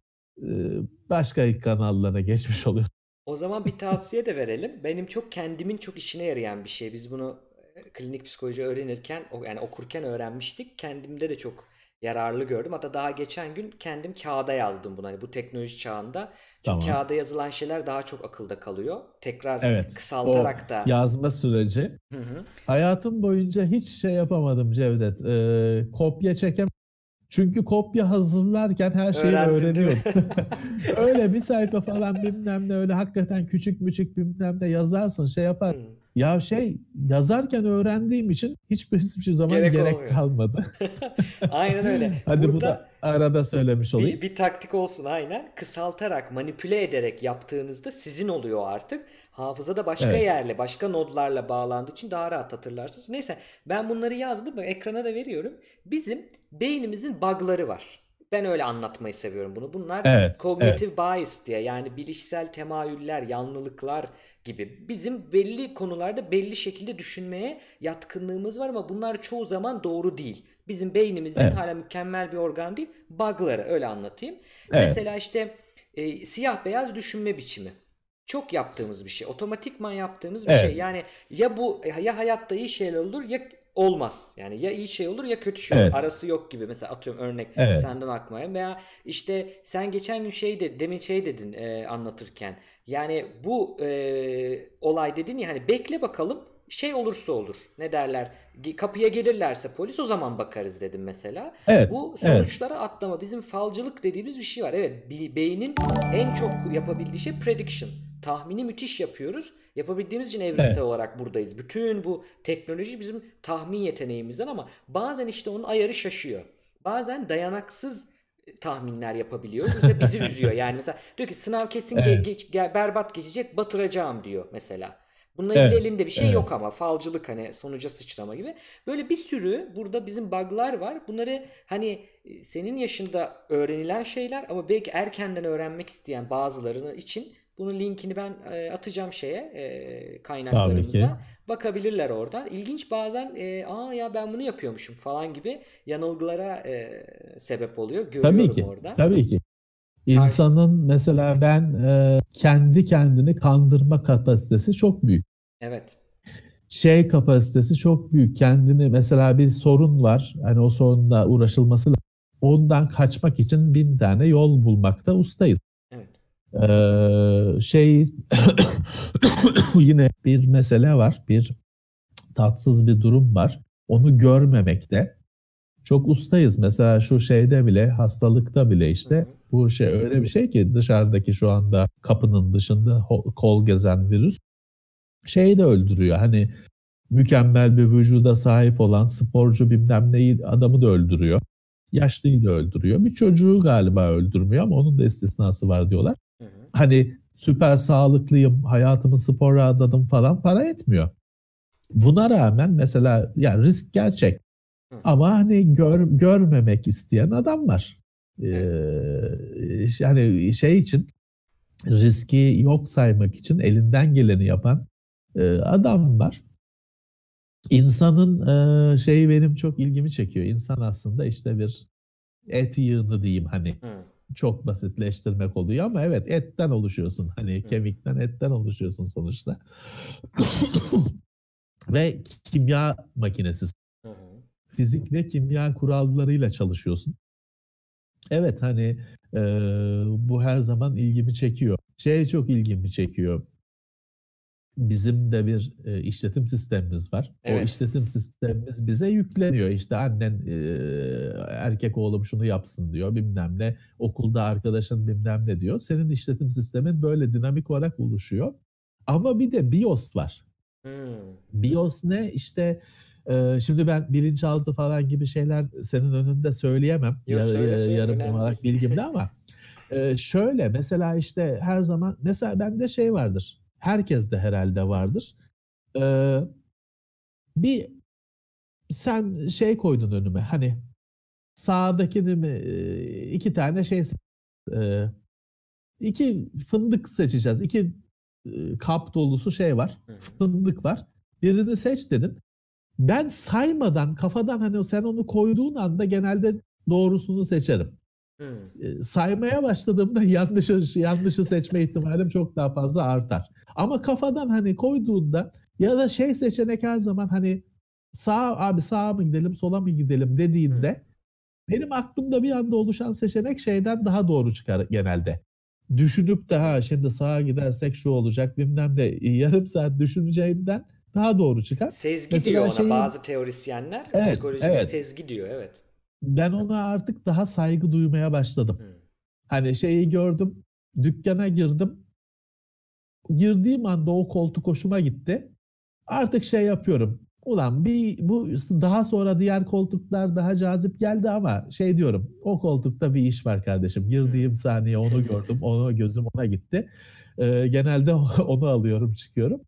başka kanallara geçmiş oluyor. O zaman bir tavsiye de verelim. Benim çok kendimin çok işine yarayan bir şey. Biz bunu klinik psikoloji öğrenirken yani okurken öğrenmiştik. Kendimde de çok yararlı gördüm. Hatta daha geçen gün kendim kağıda yazdım bunu. Hani bu teknoloji çağında. Çünkü tamam. kağıda yazılan şeyler daha çok akılda kalıyor. Tekrar evet, kısaltarak da. Yazma süreci. Hı hı. Hayatım boyunca hiç şey yapamadım Cevdet. Ee, kopya çekem çünkü kopya hazırlarken her şeyi öğreniyor. öyle bir sayfa falan bilmem ne öyle hakikaten küçük küçük bilmem ne yazarsın şey yapar. Hmm. Ya şey yazarken öğrendiğim için hiçbir hiçbir zaman gerek, gerek kalmadı. aynen öyle. Hadi Burada bu da arada söylemiş olayım. Bir, bir taktik olsun aynen. Kısaltarak, manipüle ederek yaptığınızda sizin oluyor artık. Hafıza da başka evet. yerle, başka nodlarla bağlandığı için daha rahat hatırlarsınız. Neyse ben bunları yazdım. Ekrana da veriyorum. Bizim beynimizin bug'ları var. Ben öyle anlatmayı seviyorum bunu. Bunlar evet, kognitif evet. bias diye yani bilişsel temayüller, yanlılıklar gibi. Bizim belli konularda belli şekilde düşünmeye yatkınlığımız var ama bunlar çoğu zaman doğru değil. Bizim beynimizin evet. hala mükemmel bir organ değil. Bug'ları öyle anlatayım. Evet. Mesela işte e, siyah beyaz düşünme biçimi. Çok yaptığımız bir şey. Otomatikman yaptığımız bir şey. evet. şey. Yani ya bu ya hayatta iyi şeyler olur ya olmaz. Yani ya iyi şey olur ya kötü şey olur. Evet. Arası yok gibi. Mesela atıyorum örnek evet. senden aklıma. Veya işte sen geçen gün şey de demin şey dedin e, anlatırken. Yani bu e, olay dedin ya hani bekle bakalım şey olursa olur. Ne derler? Kapıya gelirlerse polis o zaman bakarız dedim mesela. Evet, Bu evet. sonuçlara atlama bizim falcılık dediğimiz bir şey var. Evet be- beynin en çok yapabildiği şey prediction. Tahmini müthiş yapıyoruz. Yapabildiğimiz için evrimsel Evet. olarak buradayız. Bütün bu teknoloji bizim tahmin yeteneğimizden ama bazen işte onun ayarı şaşıyor. Bazen dayanaksız tahminler yapabiliyor. Mesela bizi üzüyor. Yani mesela diyor ki sınav kesin ge- Evet. geç- ge- berbat geçecek batıracağım diyor mesela. Bununla ilgili Evet, elinde bir şey evet. yok ama falcılık hani sonuca sıçrama gibi. Böyle bir sürü burada bizim bug'lar var. Bunları hani e, senin yaşında öğrenilen şeyler ama belki erkenden öğrenmek isteyen bazılarını için bunun linkini ben e, atacağım şeye e, Tabii kaynaklarımıza. Bakabilirler oradan. İlginç bazen e, aa ya ben bunu yapıyormuşum falan gibi yanılgılara e, sebep oluyor. Tabii Görüyorum ki. orada. Tabii ki. İnsanın mesela ben e, kendi kendini kandırma kapasitesi çok büyük. Evet. Şey kapasitesi çok büyük. Kendini mesela bir sorun var. Hani o sorunla uğraşılması lazım. Ondan kaçmak için bin tane yol bulmakta ustayız. Ee, şey yine bir mesele var. Bir tatsız bir durum var. Onu görmemekte çok ustayız. Mesela şu şeyde bile hastalıkta bile işte bu şey öyle bir şey ki dışarıdaki şu anda kapının dışında kol gezen virüs şeyi de öldürüyor. Hani mükemmel bir vücuda sahip olan sporcu bilmem neyi adamı da öldürüyor. Yaşlıyı da öldürüyor. Bir çocuğu galiba öldürmüyor ama onun da istisnası var diyorlar. Hani süper sağlıklıyım, hayatımı spora adadım falan para etmiyor. Buna rağmen mesela ya risk gerçek. Hı. Ama hani gör, görmemek isteyen adam var. Ee, yani şey için riski yok saymak için elinden geleni yapan e, adam var. İnsanın e, şeyi benim çok ilgimi çekiyor. İnsan aslında işte bir et yığını diyeyim hani Hı. Çok basitleştirmek oluyor ama evet etten oluşuyorsun. Hani kemikten etten oluşuyorsun sonuçta. Ve kimya makinesi Hı hı. fizik ve kimya kurallarıyla çalışıyorsun. Evet hani e, bu her zaman ilgimi çekiyor. Şey çok ilgimi çekiyor. Bizim de bir e, işletim sistemimiz var. O Evet. işletim sistemimiz bize yükleniyor. İşte annen e, erkek oğlum şunu yapsın diyor bilmem ne. Okulda arkadaşın bilmem ne diyor. Senin işletim sistemin böyle dinamik olarak oluşuyor. Ama bir de BIOS var. Hı. BIOS ne? İşte e, şimdi ben bilinçaltı falan gibi şeyler senin önünde söyleyemem. Yo, Yar- söyle, e, söyle, yarım olarak bilgimde ama e, şöyle mesela işte her zaman mesela bende şey vardır. Herkes de herhalde vardır. E, bir sen şey koydun önüme hani sağdaki değil mi iki tane şey e, iki fındık seçeceğiz. İki e, kap dolusu şey var. Fındık var. Birini seç dedin. Ben saymadan kafadan hani sen onu koyduğun anda genelde doğrusunu seçerim. E, Saymaya başladığımda yanlışı yanlışı seçme ihtimalim çok daha fazla artar. Ama kafadan hani koyduğunda ya da şey seçenek her zaman hani sağ abi sağa mı gidelim sola mı gidelim dediğinde benim aklımda bir anda oluşan seçenek şeyden daha doğru çıkar genelde. Düşünüp de ha şimdi sağa gidersek şu olacak bilmem ne yarım saat düşüneceğimden daha doğru çıkar. Sezgi Mesela diyor ona şeyi- bazı teorisyenler. Evet, Psikolojide evet. sezgi diyor evet. Ben ona artık daha saygı duymaya başladım. Hı. Hani şeyi gördüm, dükkana girdim. Girdiğim anda o koltuk hoşuma gitti. Artık şey yapıyorum. Ulan bir bu daha sonra diğer koltuklar daha cazip geldi ama şey diyorum. O koltukta bir iş var kardeşim. Girdiğim saniye onu gördüm. Onu gözüm ona gitti. Ee, genelde onu alıyorum, çıkıyorum.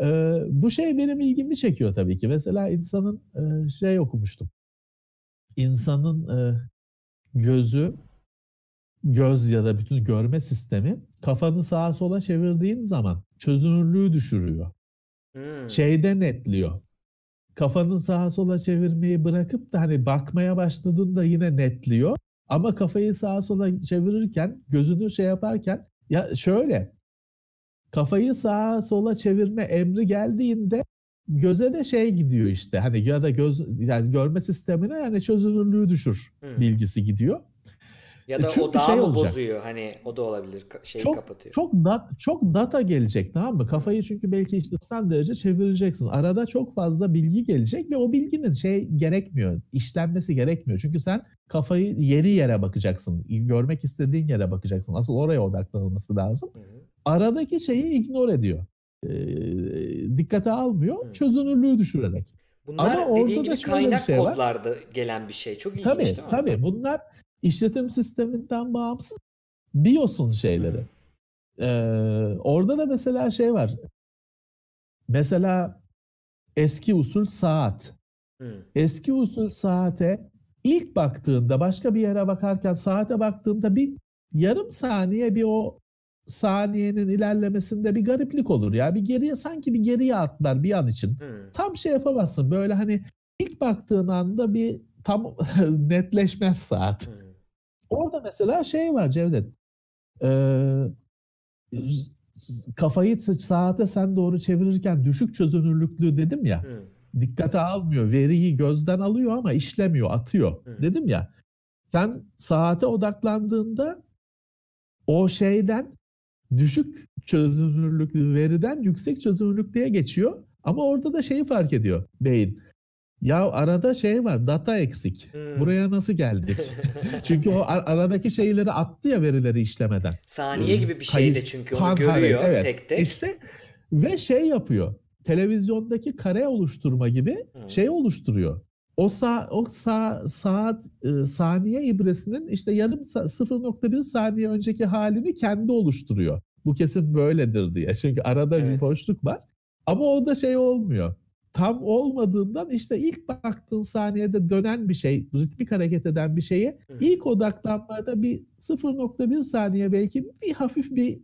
Ee, bu şey benim ilgimi çekiyor tabii ki. Mesela insanın e, şey okumuştum. İnsanın e, gözü göz ya da bütün görme sistemi kafanı sağa sola çevirdiğin zaman çözünürlüğü düşürüyor. Hı. Şeyde netliyor. Kafanı sağa sola çevirmeyi bırakıp da hani bakmaya başladığında yine netliyor. Ama kafayı sağa sola çevirirken, gözünü şey yaparken ya şöyle kafayı sağa sola çevirme emri geldiğinde göze de şey gidiyor işte. Hani ya da göz yani görme sistemine yani çözünürlüğü düşür Hı. bilgisi gidiyor. Ya da Çünkü o daha şey mı olacak. bozuyor? Hani o da olabilir. Şeyi Çok kapatıyor. çok dat çok data gelecek tamam mı? Kafayı çünkü belki işlevsel derece çevireceksin. Arada çok fazla bilgi gelecek ve o bilginin şey gerekmiyor. işlenmesi gerekmiyor. Çünkü sen kafayı yeni yere bakacaksın. Görmek istediğin yere bakacaksın. Asıl oraya odaklanılması lazım. Hı hı. Aradaki şeyi ignore ediyor. Ee, dikkate almıyor. Hı. Çözünürlüğü düşürerek. Bunlar Ama orada dediğin da kaynak şey var. kodlarda gelen bir şey. Çok ilginç Tabii değil mi? tabii bunlar işletim sisteminden bağımsız BIOS'un şeyleri. Ee, orada da mesela şey var. Mesela eski usul saat. Hı. Eski usul saate ilk baktığında başka bir yere bakarken saate baktığında bir yarım saniye bir o saniyenin ilerlemesinde bir gariplik olur ya. Bir geriye sanki bir geriye atlar bir an için. Hı. Tam şey yapamazsın. Böyle hani ilk baktığın anda bir tam netleşmez saat. Hı. Orada mesela şey var Cevdet. Ee, kafayı saate sen doğru çevirirken düşük çözünürlüklü dedim ya. Hı. Dikkate almıyor. Veriyi gözden alıyor ama işlemiyor, atıyor. Hı. Dedim ya. Sen saate odaklandığında o şeyden düşük çözünürlüklü veriden yüksek çözünürlüklüye geçiyor. Ama orada da şeyi fark ediyor beyin. Ya arada şey var, data eksik. Hmm. Buraya nasıl geldik? Çünkü o ar- aradaki şeyleri attı ya verileri işlemeden. Saniye gibi bir şey de çünkü onu Pankare, görüyor evet. tek tek. İşte ve şey yapıyor. Televizyondaki kare oluşturma gibi Hı. şey oluşturuyor. O sa o sa saat e, saniye ibresinin işte yarım sa- 0.1 saniye önceki halini kendi oluşturuyor. Bu kesin böyledir diye. Çünkü arada bir Evet. boşluk var. Ama o da şey olmuyor. Tam olmadığından işte ilk baktığın saniyede dönen bir şey, ritmik hareket eden bir şeye ilk odaklanmada bir 0.1 saniye belki bir hafif bir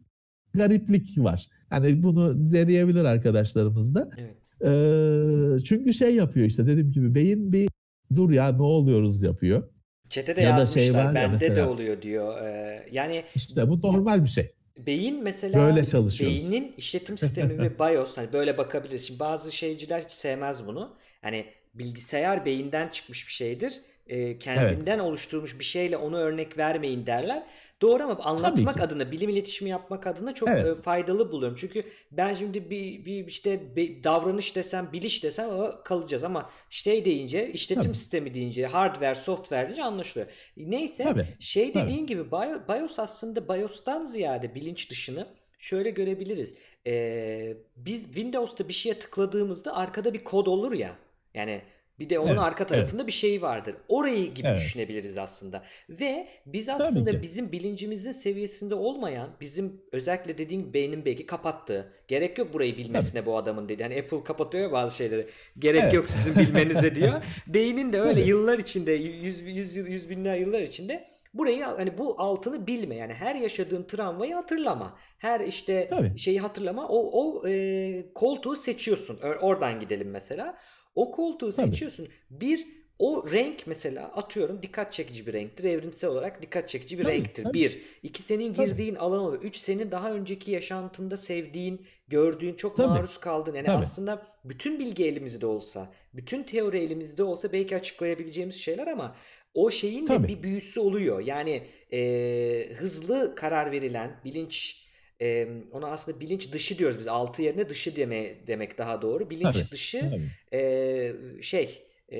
gariplik var. Yani bunu deneyebilir arkadaşlarımız da. Evet. Ee, çünkü şey yapıyor işte dediğim gibi beyin bir dur ya ne oluyoruz yapıyor. Çete de Ya da yazmışlar. şey var ya Bende de oluyor diyor. Ee, yani İşte bu normal bir şey. Beyin mesela Böyle çalışıyoruz. beynin işletim sistemi ve BIOS hani böyle bakabiliriz. Şimdi bazı şeyciler hiç sevmez bunu. Hani bilgisayar beyinden çıkmış bir şeydir. Ee, kendinden oluşturmuş bir şeyle onu örnek vermeyin derler. Doğru ama anlatmak adına, bilim iletişimi yapmak adına çok Evet. e, faydalı buluyorum. Çünkü ben şimdi bir, bir işte bir davranış desem, biliş desem o kalacağız ama şey deyince, işletim Tabii. sistemi deyince, hardware, software deyince anlaşılıyor. Neyse Tabii, şey tabii. dediğin gibi Bio- BIOS aslında BIOS'tan ziyade bilinç dışını şöyle görebiliriz. Ee, biz Windows'ta bir şeye tıkladığımızda arkada bir kod olur ya. Yani bir de onun Evet, arka tarafında bir şey vardır. Orayı gibi Evet. düşünebiliriz aslında. Ve biz Tabii aslında bizim bilincimizin seviyesinde olmayan, bizim özellikle dediğin beynin belki kapattığı, gerek yok burayı bilmesine bu adamın dedi. Hani Apple kapatıyor bazı şeyleri. Gerek Evet. yok sizin bilmenize diyor. Beynin de öyle Tabii. yıllar içinde, yüz, yüz, yüz binler yıllar içinde burayı hani bu altını bilme yani her yaşadığın travmayı hatırlama. Her işte Tabii. şeyi hatırlama. O o e, koltuğu seçiyorsun. Oradan gidelim mesela. O koltuğu Tabii. seçiyorsun. Bir o renk mesela atıyorum dikkat çekici bir renktir. Evrimsel olarak dikkat çekici bir Tabii, renktir. tabii. Bir. iki senin Tabii. girdiğin alan oluyor. Üç senin daha önceki yaşantında sevdiğin, gördüğün, çok Tabii. maruz kaldığın. Yani Tabii. aslında bütün bilgi elimizde olsa, bütün teori elimizde olsa belki açıklayabileceğimiz şeyler ama o şeyin de Tabii. bir büyüsü oluyor. Yani e, hızlı karar verilen bilinç e, ona aslında bilinç dışı diyoruz biz. Altı yerine dışı deme, demek daha doğru. Bilinç Tabii, dışı Tabii. e, şey e,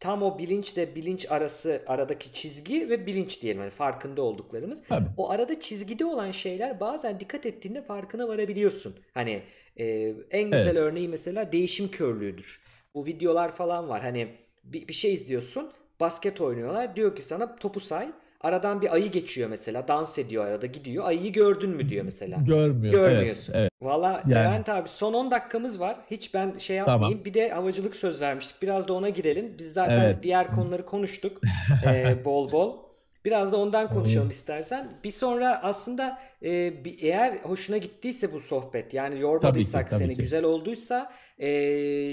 tam o bilinçle bilinç arası aradaki çizgi ve bilinç diyelim hani farkında olduklarımız. Tabii. O arada çizgide olan şeyler bazen dikkat ettiğinde farkına varabiliyorsun. Hani e, en güzel Evet. örneği mesela değişim körlüğüdür. Bu videolar falan var. Hani bir, bir şey izliyorsun. Basket oynuyorlar. Diyor ki sana topu say. Aradan bir ayı geçiyor mesela. Dans ediyor arada gidiyor. Ayıyı gördün mü diyor mesela. Görmüyor. Görmüyorsun. Evet, evet. Valla Yani. Levent abi son 10 dakikamız var. Hiç ben şey yapmayayım. Tamam. Bir de havacılık söz vermiştik. Biraz da ona girelim. Biz zaten Evet. diğer konuları konuştuk. ee, bol bol. Biraz da ondan konuşalım istersen. Bir sonra aslında e, bir, eğer hoşuna gittiyse bu sohbet yani Tabii yormadıysak ki, tabii seni ki. güzel olduysa e,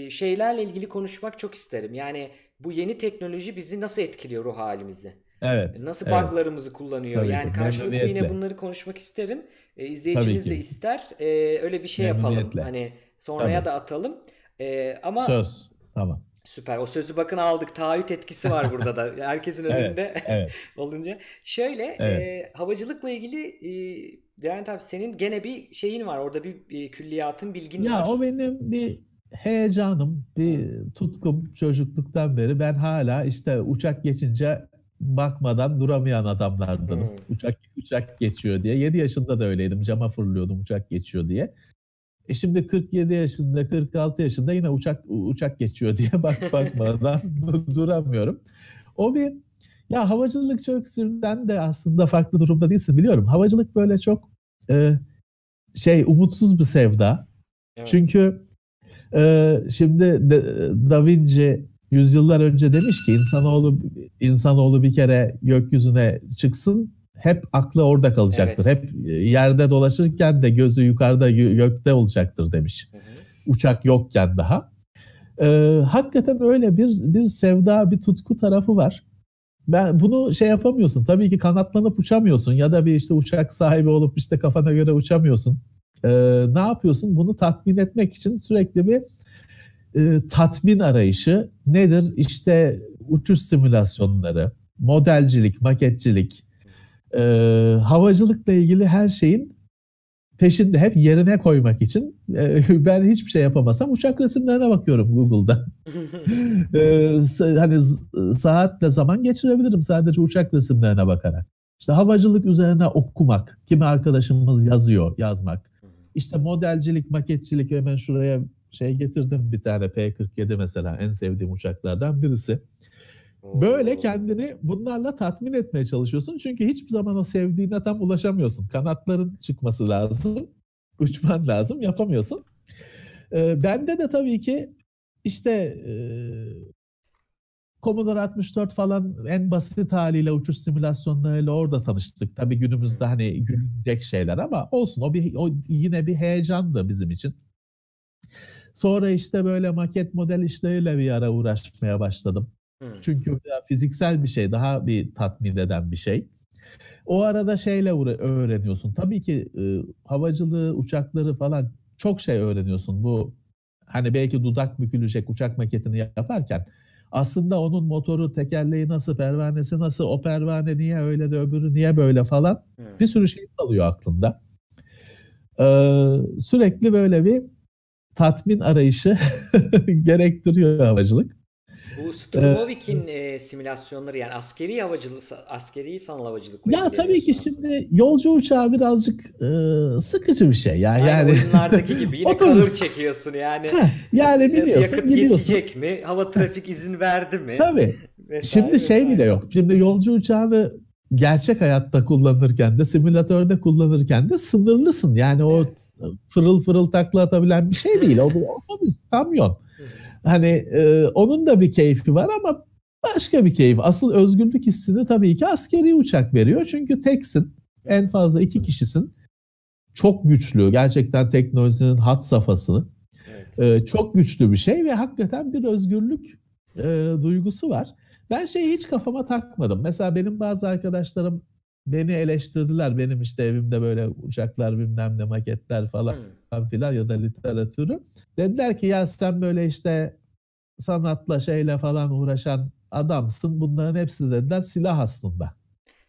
şeylerle ilgili konuşmak çok isterim. Yani bu yeni teknoloji bizi nasıl etkiliyor ruh halimizi? Evet. Nasıl evet. buglarımızı kullanıyor? Tabii yani karşılıklı yine bunları konuşmak isterim. E, izleyicimiz de ister. E, öyle bir şey yapalım. Hani sonraya Tabii. da atalım. E, ama Söz. Tamam. Süper. O sözü bakın aldık. Taahhüt etkisi var burada da. Herkesin önünde evet, evet. olunca. Şöyle evet. e, havacılıkla ilgili e, Levent abi senin gene bir şeyin var. Orada bir e, külliyatın bilgin ya, var. Ya o benim bir heyecanım, bir tutkum çocukluktan beri. Ben hala işte uçak geçince bakmadan duramayan adamlardanım. Hmm. Uçak uçak geçiyor diye. 7 yaşında da öyleydim. Cama fırlıyordum uçak geçiyor diye. E şimdi 47 yaşında, 46 yaşında yine uçak uçak geçiyor diye bak bakmadan duramıyorum. O bir ya havacılık çok sürden de aslında farklı durumda değilsin biliyorum. Havacılık böyle çok e, şey umutsuz bir sevda. Evet. Çünkü e, şimdi de, Da Vinci yüzyıllar önce demiş ki insanoğlu insanoğlu bir kere gökyüzüne çıksın hep aklı orada kalacaktır. Evet. Hep yerde dolaşırken de gözü yukarıda gökte olacaktır demiş. Hı hı. Uçak yokken daha. Ee, hakikaten öyle bir bir sevda, bir tutku tarafı var. Ben bunu şey yapamıyorsun. Tabii ki kanatlanıp uçamıyorsun ya da bir işte uçak sahibi olup işte kafana göre uçamıyorsun. Ee, ne yapıyorsun? Bunu tatmin etmek için sürekli bir e, tatmin arayışı nedir? İşte uçuş simülasyonları, modelcilik, maketcilik, e, havacılıkla ilgili her şeyin peşinde hep yerine koymak için e, ben hiçbir şey yapamasam uçak resimlerine bakıyorum Google'da. e, hani saatle zaman geçirebilirim sadece uçak resimlerine bakarak. İşte havacılık üzerine okumak, kimi arkadaşımız yazıyor, yazmak. İşte modelcilik, maketçilik hemen şuraya şey getirdim bir tane P-47 mesela en sevdiğim uçaklardan birisi. Böyle kendini bunlarla tatmin etmeye çalışıyorsun. Çünkü hiçbir zaman o sevdiğine tam ulaşamıyorsun. Kanatların çıkması lazım. Uçman lazım. Yapamıyorsun. Ee, bende de tabii ki işte e, Commodore 64 falan en basit haliyle uçuş simülasyonlarıyla orada tanıştık. Tabii günümüzde hani gülünecek şeyler ama olsun o bir o yine bir heyecandı bizim için. Sonra işte böyle maket model işleriyle bir ara uğraşmaya başladım. Çünkü fiziksel bir şey, daha bir tatmin eden bir şey. O arada şeyle öğreniyorsun. Tabii ki e, havacılığı, uçakları falan çok şey öğreniyorsun. Bu hani belki dudak bükülecek uçak maketini yaparken aslında onun motoru, tekerleği nasıl, pervanesi nasıl, o pervane niye öyle de öbürü niye böyle falan hmm. bir sürü şey kalıyor aklında. Ee, sürekli böyle bir tatmin arayışı gerektiriyor havacılık. Bu Strumovik'in e, simülasyonları yani askeri havacılık, askeri sanal havacılık. Ya tabii ki şimdi yolcu uçağı birazcık e, sıkıcı bir şey ya. Yani, yani oyunlardaki gibi yine kalır çekiyorsun yani. Heh, yani biliyorsun yakıt gidiyorsun. yetecek mi? Hava trafik izin verdi mi? Tabii. Vesaire, şimdi şey vesaire. bile yok. Şimdi yolcu uçağını gerçek hayatta kullanırken de simülatörde kullanırken de sınırlısın. Yani o evet. Fırıl fırıl takla atabilen bir şey değil. O bir otobüs, kamyon. Hani e, onun da bir keyfi var ama başka bir keyif. Asıl özgürlük hissini tabii ki askeri uçak veriyor. Çünkü teksin. En fazla iki kişisin. Çok güçlü. Gerçekten teknolojinin hat safhasını. Evet. E, çok güçlü bir şey ve hakikaten bir özgürlük e, duygusu var. Ben şeyi hiç kafama takmadım. Mesela benim bazı arkadaşlarım beni eleştirdiler. Benim işte evimde böyle uçaklar bilmem ne maketler falan hmm. filan ya da literatürü. Dediler ki ya sen böyle işte sanatla şeyle falan uğraşan adamsın. Bunların hepsi dediler silah aslında.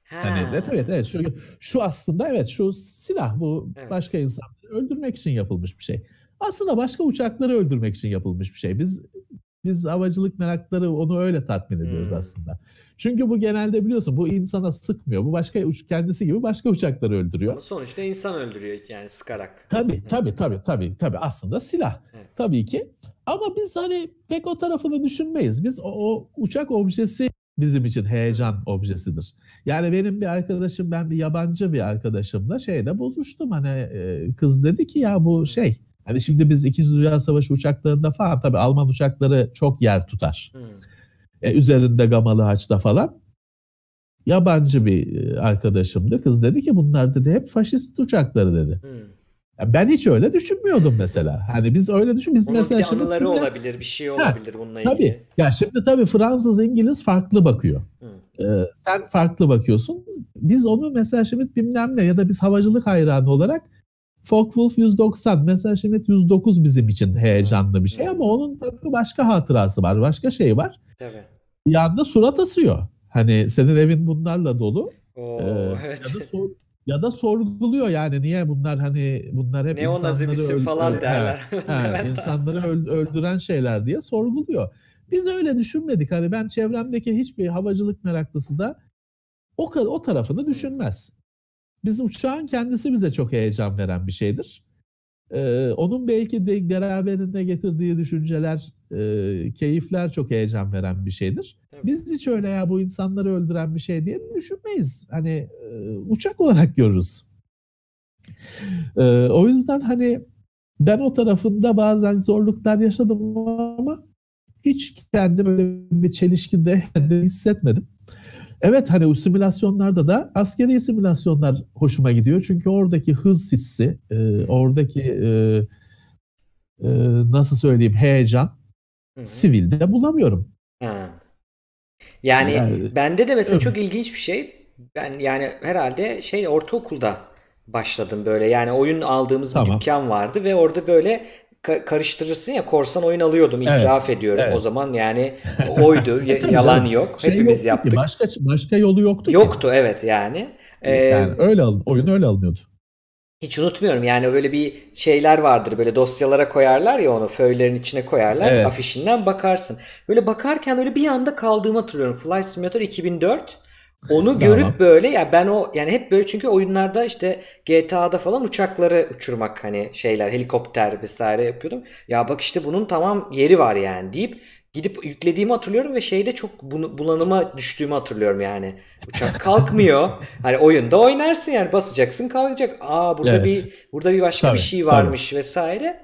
Ha. Hani evet evet evet şu, şu aslında evet şu silah bu evet. başka insanları öldürmek için yapılmış bir şey. Aslında başka uçakları öldürmek için yapılmış bir şey. Biz biz havacılık merakları onu öyle tatmin ediyoruz hmm. aslında. Çünkü bu genelde biliyorsun bu insana sıkmıyor. Bu başka kendisi gibi başka uçakları öldürüyor. Ama sonuçta insan öldürüyor yani sıkarak. Tabii tabii tabii tabii tabii aslında silah. Evet. Tabii ki. Ama biz hani pek o tarafını düşünmeyiz. Biz o, o uçak objesi bizim için heyecan objesidir. Yani benim bir arkadaşım ben bir yabancı bir arkadaşımla şeyde bozuştum hani e, kız dedi ki ya bu şey hani şimdi biz 2. Dünya Savaşı uçaklarında falan tabii Alman uçakları çok yer tutar. Hmm e, üzerinde gamalı haçta falan. Yabancı bir e, arkadaşımdı. Kız dedi ki bunlar dedi hep faşist uçakları dedi. Hmm. ben hiç öyle düşünmüyordum mesela. Hani biz öyle düşün biz Onun mesela bir anıları şimdi, olabilir, bir şey olabilir ha, bununla ilgili. Tabii. Ya şimdi tabii Fransız, İngiliz farklı bakıyor. Hmm. Ee, sen farklı bakıyorsun. Biz onu mesela şimdi bilmem ne ya da biz havacılık hayranı olarak Focke-Wulf 190. Mesela şimdi 109 bizim için heyecanlı bir şey ama onun tabii başka hatırası var. Başka şey var. Tabii. Bir anda surat asıyor. Hani senin evin bunlarla dolu. Oo, Ee, evet. ya da sor- ya da sorguluyor yani niye bunlar hani bunlar hep insanları misin öl- falan derler. He, Evet. insanları öl- öldüren şeyler diye sorguluyor. Biz öyle düşünmedik. Hani ben çevremdeki hiçbir havacılık meraklısı da o o tarafını düşünmez. Biz uçağın kendisi bize çok heyecan veren bir şeydir. Ee, onun belki de beraberinde getirdiği düşünceler, e, keyifler çok heyecan veren bir şeydir. Tabii. Biz hiç öyle ya bu insanları öldüren bir şey diye düşünmeyiz. Hani e, uçak olarak görürüz. E, o yüzden hani ben o tarafında bazen zorluklar yaşadım ama hiç kendi böyle bir çelişkide hissetmedim. Evet hani simülasyonlarda da askeri simülasyonlar hoşuma gidiyor. Çünkü oradaki hız hissi, e, oradaki e, e, nasıl söyleyeyim heyecan Sivilde bulamıyorum. Ha. Yani Yani- bende de mesela Evet. çok ilginç bir şey. Ben yani herhalde şey ortaokulda başladım böyle. Yani oyun aldığımız bir Tamam. dükkan vardı ve orada böyle ka- karıştırırsın ya korsan oyun alıyordum. İtiraf ediyorum. evet. O zaman yani oydu. Ya- E yalan yok. Şey Hepimiz yoktu ki, yaptık. Başka başka yolu yoktu ki. Yoktu evet yani. Ee, Yani öyle alın, oyun öyle alınıyordu. Hiç unutmuyorum yani böyle bir şeyler vardır böyle dosyalara koyarlar ya onu föylerin içine koyarlar Evet. afişinden bakarsın. Böyle bakarken böyle bir anda kaldığımı hatırlıyorum. Flight Simulator 2004 onu Tamam. görüp böyle ya ben o yani hep böyle çünkü oyunlarda işte GTA'da falan uçakları uçurmak hani şeyler helikopter vesaire yapıyordum. Ya bak işte bunun tamam yeri var yani deyip gidip yüklediğimi hatırlıyorum ve şeyde çok bunu, bulanıma düştüğümü hatırlıyorum yani. Uçak kalkmıyor. Hani oyunda oynarsın yani basacaksın kalkacak. Aa burada Evet. bir burada bir başka Tabii, bir şey tabii. varmış vesaire.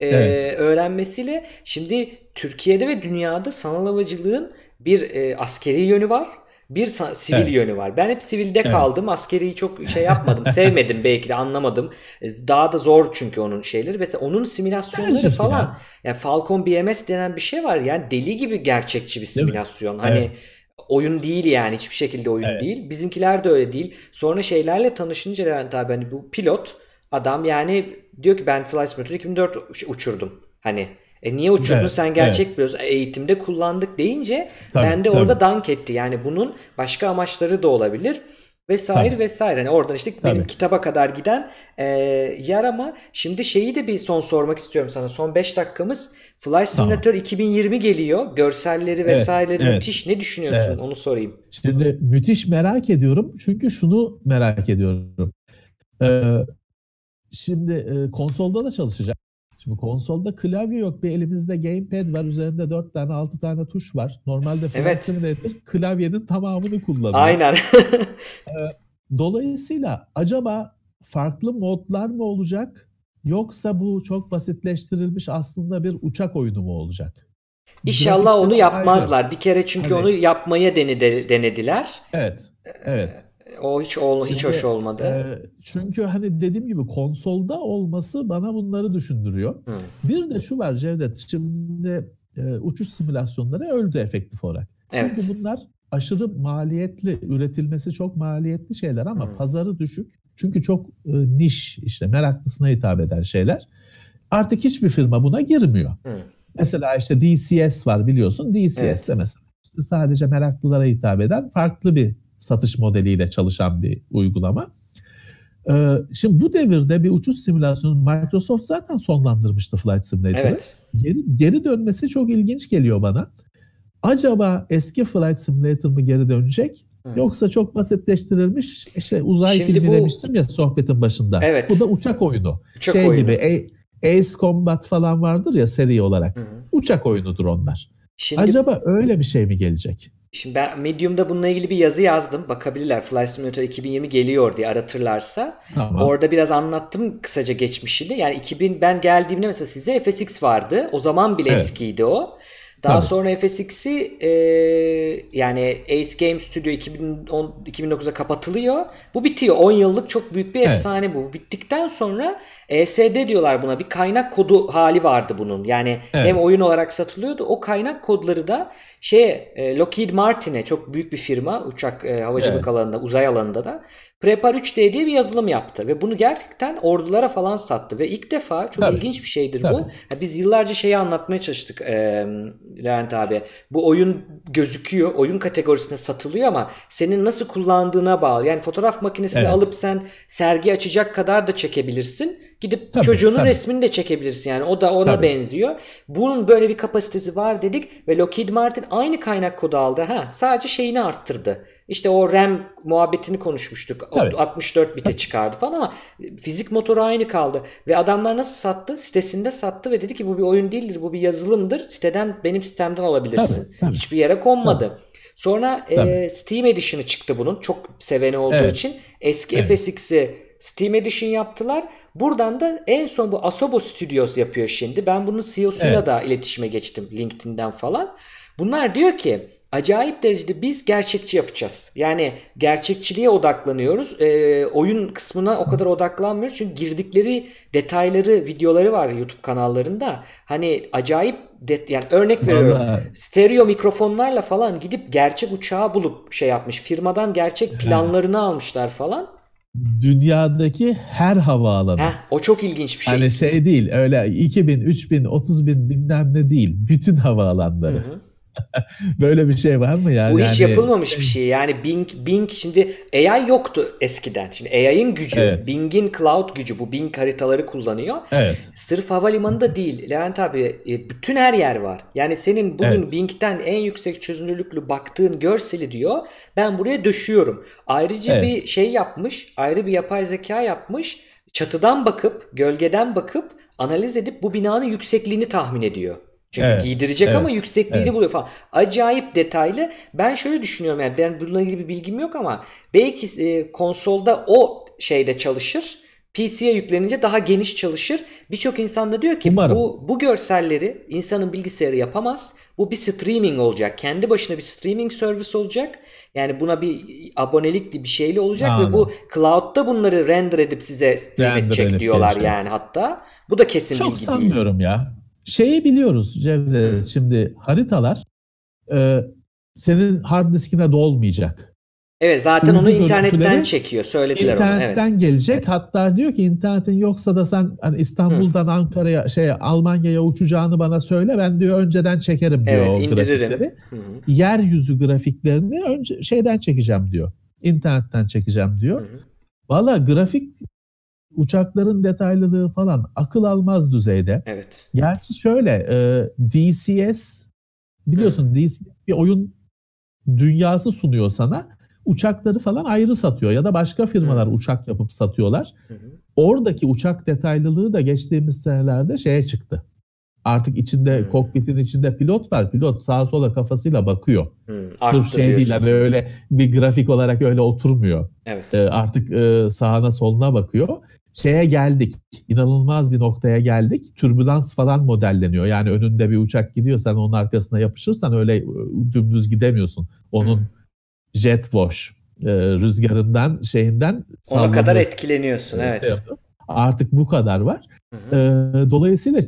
Ee, Evet. öğrenmesiyle şimdi Türkiye'de ve dünyada sanal havacılığın bir e, askeri yönü var. Bir sivil Evet. yönü var. Ben hep sivilde Evet. kaldım. Askeriyi çok şey yapmadım. sevmedim belki de anlamadım. E, Daha da zor çünkü onun şeyleri. Mesela onun simülasyonları Tercih falan. ya. Yani Falcon BMS denen bir şey var. Yani deli gibi gerçekçi bir simülasyon. Hani Evet. oyun değil yani hiçbir şekilde oyun Evet. değil. Bizimkiler de öyle değil. Sonra şeylerle tanışınca Levent abi hani bu pilot adam yani diyor ki ben Flight Simulator 2004 uç- uçurdum. Hani e niye uçurdun Evet, sen gerçek biliyorsun. E, Eğitimde kullandık deyince Tabii, ben de tabii. orada dank etti. Yani bunun başka amaçları da olabilir vesaire Tabii. vesaire. Hani oradan işte benim Tabii. kitaba kadar giden e, yer ama şimdi şeyi de bir son sormak istiyorum sana. Son 5 dakikamız Flight Simulator 2020 geliyor. Görselleri vesaireleri evet. müthiş. Ne düşünüyorsun? Evet. Onu sorayım. Şimdi müthiş merak ediyorum. Çünkü şunu merak ediyorum. Ee, şimdi e, konsolda da çalışacak. Şimdi konsolda klavye yok. Bir elimizde gamepad var. Üzerinde 4 tane 6 tane tuş var. Normalde Flight Evet. Simulator klavyenin tamamını kullanıyor. Aynen. Dolayısıyla acaba farklı modlar mı olacak? Yoksa bu çok basitleştirilmiş aslında bir uçak oyunu mu olacak? İnşallah onu yapmazlar. Bir kere çünkü Hani- onu yapmaya denedi, denediler. Evet. Evet. O hiç ol, hiç hoş olmadı. Ee, çünkü hani dediğim gibi konsolda olması bana bunları düşündürüyor. Hı. Bir de şu var Cevdet. Şimdi e, uçuş simülasyonları öldü efektif olarak. Çünkü Evet. bunlar aşırı maliyetli, üretilmesi çok maliyetli şeyler ama Hı. pazarı düşük. Çünkü çok e, niş, işte meraklısına hitap eden şeyler. Artık hiçbir firma buna girmiyor. Hı. Mesela işte DCS var biliyorsun. DCS Evet. de mesela işte sadece meraklılara hitap eden farklı bir satış modeliyle çalışan bir uygulama. Ee, şimdi bu devirde bir uçuş simülasyonu Microsoft zaten sonlandırmıştı Flight Simulator'ı. Evet. Geri, geri dönmesi çok ilginç geliyor bana. Acaba eski Flight Simulator mı geri dönecek? Hı. Yoksa çok basitleştirilmiş işte uzay Şimdi filmi bu- demiştim ya sohbetin başında. Evet. Bu da uçak oyunu. Uçak şey oyunu. gibi A- Ace Combat falan vardır ya seri olarak. Hı. Uçak oyunudur onlar. Şimdi Acaba öyle bir şey mi gelecek? Şimdi ben Medium'da bununla ilgili bir yazı yazdım. Bakabilirler. Flight Simulator 2020 geliyor diye aratırlarsa. Tamam. Orada biraz anlattım kısaca geçmişini. Yani 2000 ben geldiğimde mesela size FSX vardı. O zaman bile Evet. eskiydi o. Daha Tabii. sonra FSX'i e, yani Ace Game Studio 2010 2009'a kapatılıyor. Bu bitiyor. 10 yıllık çok büyük bir Evet. efsane bu. Bittikten sonra ESD diyorlar buna. Bir kaynak kodu hali vardı bunun. Yani Evet. hem oyun olarak satılıyordu. O kaynak kodları da şey Lockheed Martin'e çok büyük bir firma uçak e, havacılık Evet. alanında, uzay alanında da Prepar 3D diye bir yazılım yaptı ve bunu gerçekten ordulara falan sattı ve ilk defa çok Tabii. ilginç bir şeydir Tabii. bu. Ha, biz yıllarca şeyi anlatmaya çalıştık e, Levent abi. Bu oyun gözüküyor, oyun kategorisine satılıyor ama senin nasıl kullandığına bağlı. Yani fotoğraf makinesini Evet. alıp sen sergi açacak kadar da çekebilirsin. Gidip Tabii, çocuğunun tabii. resmini de çekebilirsin yani o da ona Tabii. benziyor. Bunun böyle bir kapasitesi var dedik ve Lockheed Martin aynı kaynak kodu aldı. Ha, sadece şeyini arttırdı. İşte o RAM muhabbetini konuşmuştuk. Tabii. 64 bite çıkardı falan ama fizik motoru aynı kaldı. Ve adamlar nasıl sattı? Sitesinde sattı ve dedi ki bu bir oyun değildir, bu bir yazılımdır. Siteden benim sitemden alabilirsin. Tabii, tabii. Hiçbir yere konmadı. Sonra e, Tabii. Steam Edition'ı çıktı bunun. Çok seveni olduğu Evet. için. Eski Evet. FSX'i Steam Edition yaptılar. Buradan da en son bu Asobo Studios yapıyor şimdi. Ben bunun CEO'suyla Evet. da iletişime geçtim LinkedIn'den falan. Bunlar diyor ki acayip derecede biz gerçekçi yapacağız. Yani gerçekçiliğe odaklanıyoruz. Ee, oyun kısmına o kadar odaklanmıyoruz. Çünkü girdikleri detayları, videoları var YouTube kanallarında. Hani acayip det yani örnek veriyorum. Vallahi- Stereo mikrofonlarla falan gidip gerçek uçağı bulup şey yapmış. Firmadan gerçek planlarını almışlar falan. Dünyadaki her havaalanı. Heh, o çok ilginç bir şey. Hani şey değil öyle 2000, 3000, 30 bin bilmem ne değil. Bütün havaalanları. Hı hı. Böyle bir şey var mı yani? Bu iş Hani- yapılmamış bir şey. Yani Bing, Bing şimdi AI yoktu eskiden. Şimdi AI'ın gücü, Evet. Bing'in cloud gücü bu Bing haritaları kullanıyor. Evet. Sırf havalimanında değil. Levent abi e, bütün her yer var. Yani senin bugün Evet. Bing'den en yüksek çözünürlüklü baktığın görseli diyor. Ben buraya döşüyorum. Ayrıca Evet. bir şey yapmış. Ayrı bir yapay zeka yapmış. Çatıdan bakıp, gölgeden bakıp analiz edip bu binanın yüksekliğini tahmin ediyor. Çünkü Evet, giydirecek evet, ama yüksekliğini evet. buluyor falan. Acayip detaylı. Ben şöyle düşünüyorum yani ben bununla ilgili bir bilgim yok ama belki e, konsolda o şeyde çalışır. PC'ye yüklenince daha geniş çalışır. Birçok insan da diyor ki Umarım. bu bu görselleri insanın bilgisayarı yapamaz. Bu bir streaming olacak. Kendi başına bir streaming servis olacak. Yani buna bir abonelikli bir şeyli olacak ve Aynen. bu cloud'da bunları render edip size stream Render edecek diyorlar gelecek. yani hatta. Bu da kesin Çok bilgi değil. sanmıyorum ya. Şeyi biliyoruz Cevdet. Şimdi haritalar e, senin hard diskine dolmayacak. Evet zaten onu Uydu internetten çekiyor. Söylediler onu. Evet. İnternetten gelecek. Hatta diyor ki internetin yoksa da sen hani İstanbul'dan Ankara'ya şey Almanya'ya uçacağını bana söyle. Ben diyor önceden çekerim diyor Evet, o indiririm. grafikleri. Hı hı. Yeryüzü grafiklerini önce şeyden çekeceğim diyor. İnternetten çekeceğim diyor. Hı hı. Valla grafik uçakların detaylılığı falan akıl almaz düzeyde. Evet. Gerçi şöyle e, DCS biliyorsun DCS bir oyun dünyası sunuyor sana. Uçakları falan ayrı satıyor ya da başka firmalar Hı. uçak yapıp satıyorlar. Hı hı. Oradaki uçak detaylılığı da geçtiğimiz senelerde şeye çıktı. Artık içinde Hı. kokpitin içinde pilot var. Pilot sağa sola kafasıyla bakıyor. Hı. Sırf şey değil hani öyle bir grafik olarak öyle oturmuyor. Evet. E, artık e, sağına soluna bakıyor. Şeye geldik. İnanılmaz bir noktaya geldik. Türbülans falan modelleniyor. Yani önünde bir uçak gidiyor sen onun arkasına yapışırsan öyle e, dümdüz gidemiyorsun. Onun jet wash e, rüzgarından şeyinden Ona kadar etkileniyorsun. Evet. Artık bu kadar var. Hı E, hı. dolayısıyla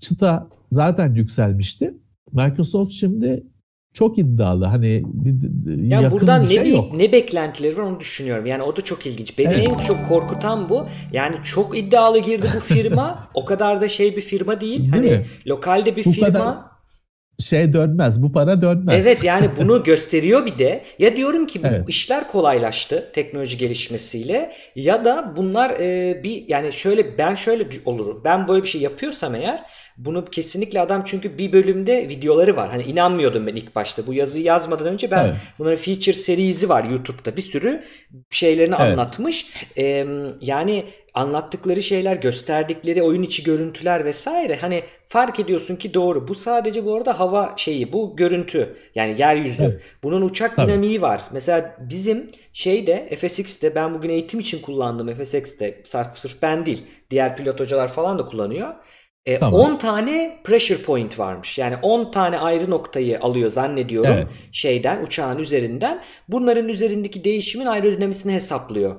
çıta zaten yükselmişti. Microsoft şimdi çok iddialı. Hani bir, Ya yakın buradan bir ne şey bir- yok. ne beklentileri var onu düşünüyorum. Yani o da çok ilginç. Beni Evet. en çok korkutan bu. Yani çok iddialı girdi bu firma. o kadar da şey bir firma değil. Değil hani mi? lokalde bir Bu firma. kadar şey dönmez. Bu para dönmez. Evet yani bunu gösteriyor bir de. Ya diyorum ki bu Evet. işler kolaylaştı teknoloji gelişmesiyle ya da bunlar e, bir yani şöyle ben şöyle olurum. Ben böyle bir şey yapıyorsam eğer bunu kesinlikle adam çünkü bir bölümde videoları var. Hani inanmıyordum ben ilk başta. Bu yazıyı yazmadan önce ben Evet. bunların feature serisi var YouTube'da. Bir sürü şeylerini Evet. anlatmış. E, yani anlattıkları şeyler, gösterdikleri oyun içi görüntüler vesaire hani fark ediyorsun ki doğru. Bu sadece bu arada hava şeyi, bu görüntü. Yani yeryüzü. Evet. Bunun uçak Tabii. dinamiği var. Mesela bizim şeyde FSX'te ben bugün eğitim için kullandım FSX'te. Sırf, sırf ben değil. Diğer pilot hocalar falan da kullanıyor. E, Tamam. 10 tane pressure point varmış. Yani 10 tane ayrı noktayı alıyor zannediyorum şeyden uçağın üzerinden. Bunların üzerindeki değişimin aerodinamisini hesaplıyor.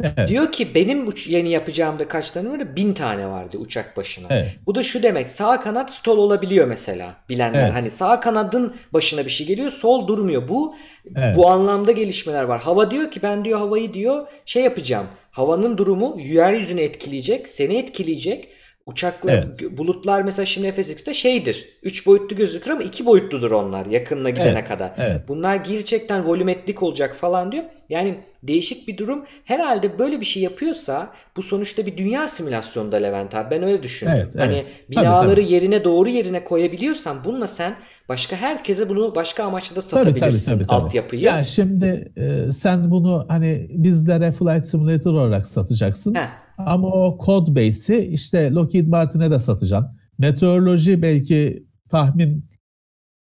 Evet. Diyor ki benim uç- yeni yapacağımda kaç tane var? Bin tane vardı uçak başına. Evet. Bu da şu demek sağ kanat stol olabiliyor mesela bilenler. Evet. Hani sağ kanadın başına bir şey geliyor sol durmuyor. Bu Evet. bu anlamda gelişmeler var. Hava diyor ki ben diyor havayı diyor şey yapacağım. Havanın durumu yeryüzünü etkileyecek, seni etkileyecek. Uçakla Evet. bulutlar mesela şimdi FSX'te şeydir. 3 boyutlu gözükür ama 2 boyutludur onlar yakınına gidene Evet, kadar. evet. Bunlar gerçekten volümetrik olacak falan diyor. Yani değişik bir durum. Herhalde böyle bir şey yapıyorsa bu sonuçta bir dünya simülasyonunda Levent abi. Ben öyle düşünüyorum. Evet, Hani evet. binaları Tabii, yerine doğru yerine koyabiliyorsan bununla sen başka herkese bunu başka amaçla da Tabii, tabii, satabilirsin tabii, tabii. altyapıyı. Ya şimdi e, sen bunu hani bizlere Flight Simulator olarak satacaksın. Heh, Ama o code base'i işte Lockheed Martin'e de satacaksın. Meteoroloji belki tahmin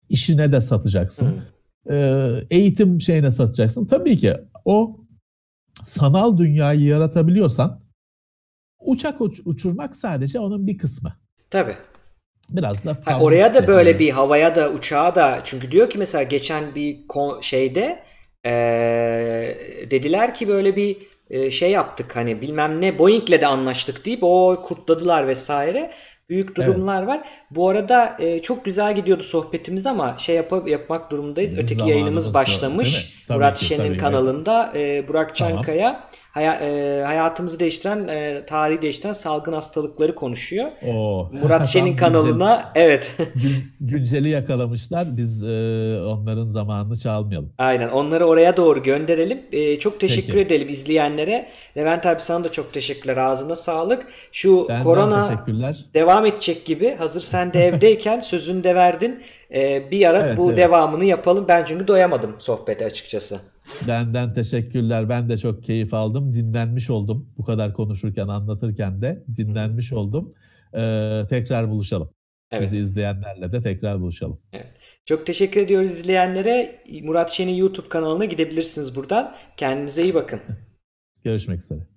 işine de satacaksın. Ee, eğitim şeyine satacaksın. Tabii ki o sanal dünyayı yaratabiliyorsan uçak uç- uçurmak sadece onun bir kısmı. Tabii. Biraz da Ha, oraya da böyle yani. bir havaya da uçağa da çünkü diyor ki mesela geçen bir şeyde eee, dediler ki böyle bir e, şey yaptık hani bilmem ne Boeing'le de anlaştık deyip o kurtladılar vesaire. Büyük durumlar var. Bu arada e, çok güzel gidiyordu sohbetimiz ama şey yap yapmak durumundayız. Öteki Zamanımız yayınımız başlamış. Murat Şen'in kanalında e, Burak Tamam. Haya- e, hayatımızı değiştiren, e, tarihi değiştiren salgın hastalıkları konuşuyor. Oo. Murat Şen'in güncel- kanalına evet gün- günceli yakalamışlar. Biz e, onların zamanını çalmayalım. Aynen onları oraya doğru gönderelim. Ee, çok teşekkür Peki. edelim izleyenlere. Levent abi sana da çok teşekkürler. Ağzına sağlık. Şu Benden korona devam edecek gibi. Hazır sen de evdeyken sözünü de verdin. Ee, bir ara Evet, bu evet. devamını yapalım. Ben çünkü doyamadım sohbete açıkçası. Benden teşekkürler. Ben de çok keyif aldım. Dinlenmiş oldum. Bu kadar konuşurken, anlatırken de dinlenmiş oldum. Ee, tekrar buluşalım. Evet. Bizi izleyenlerle de tekrar buluşalım. Çok teşekkür ediyoruz izleyenlere. Murat Şen'in YouTube kanalına gidebilirsiniz buradan. Kendinize iyi bakın. Görüşmek üzere.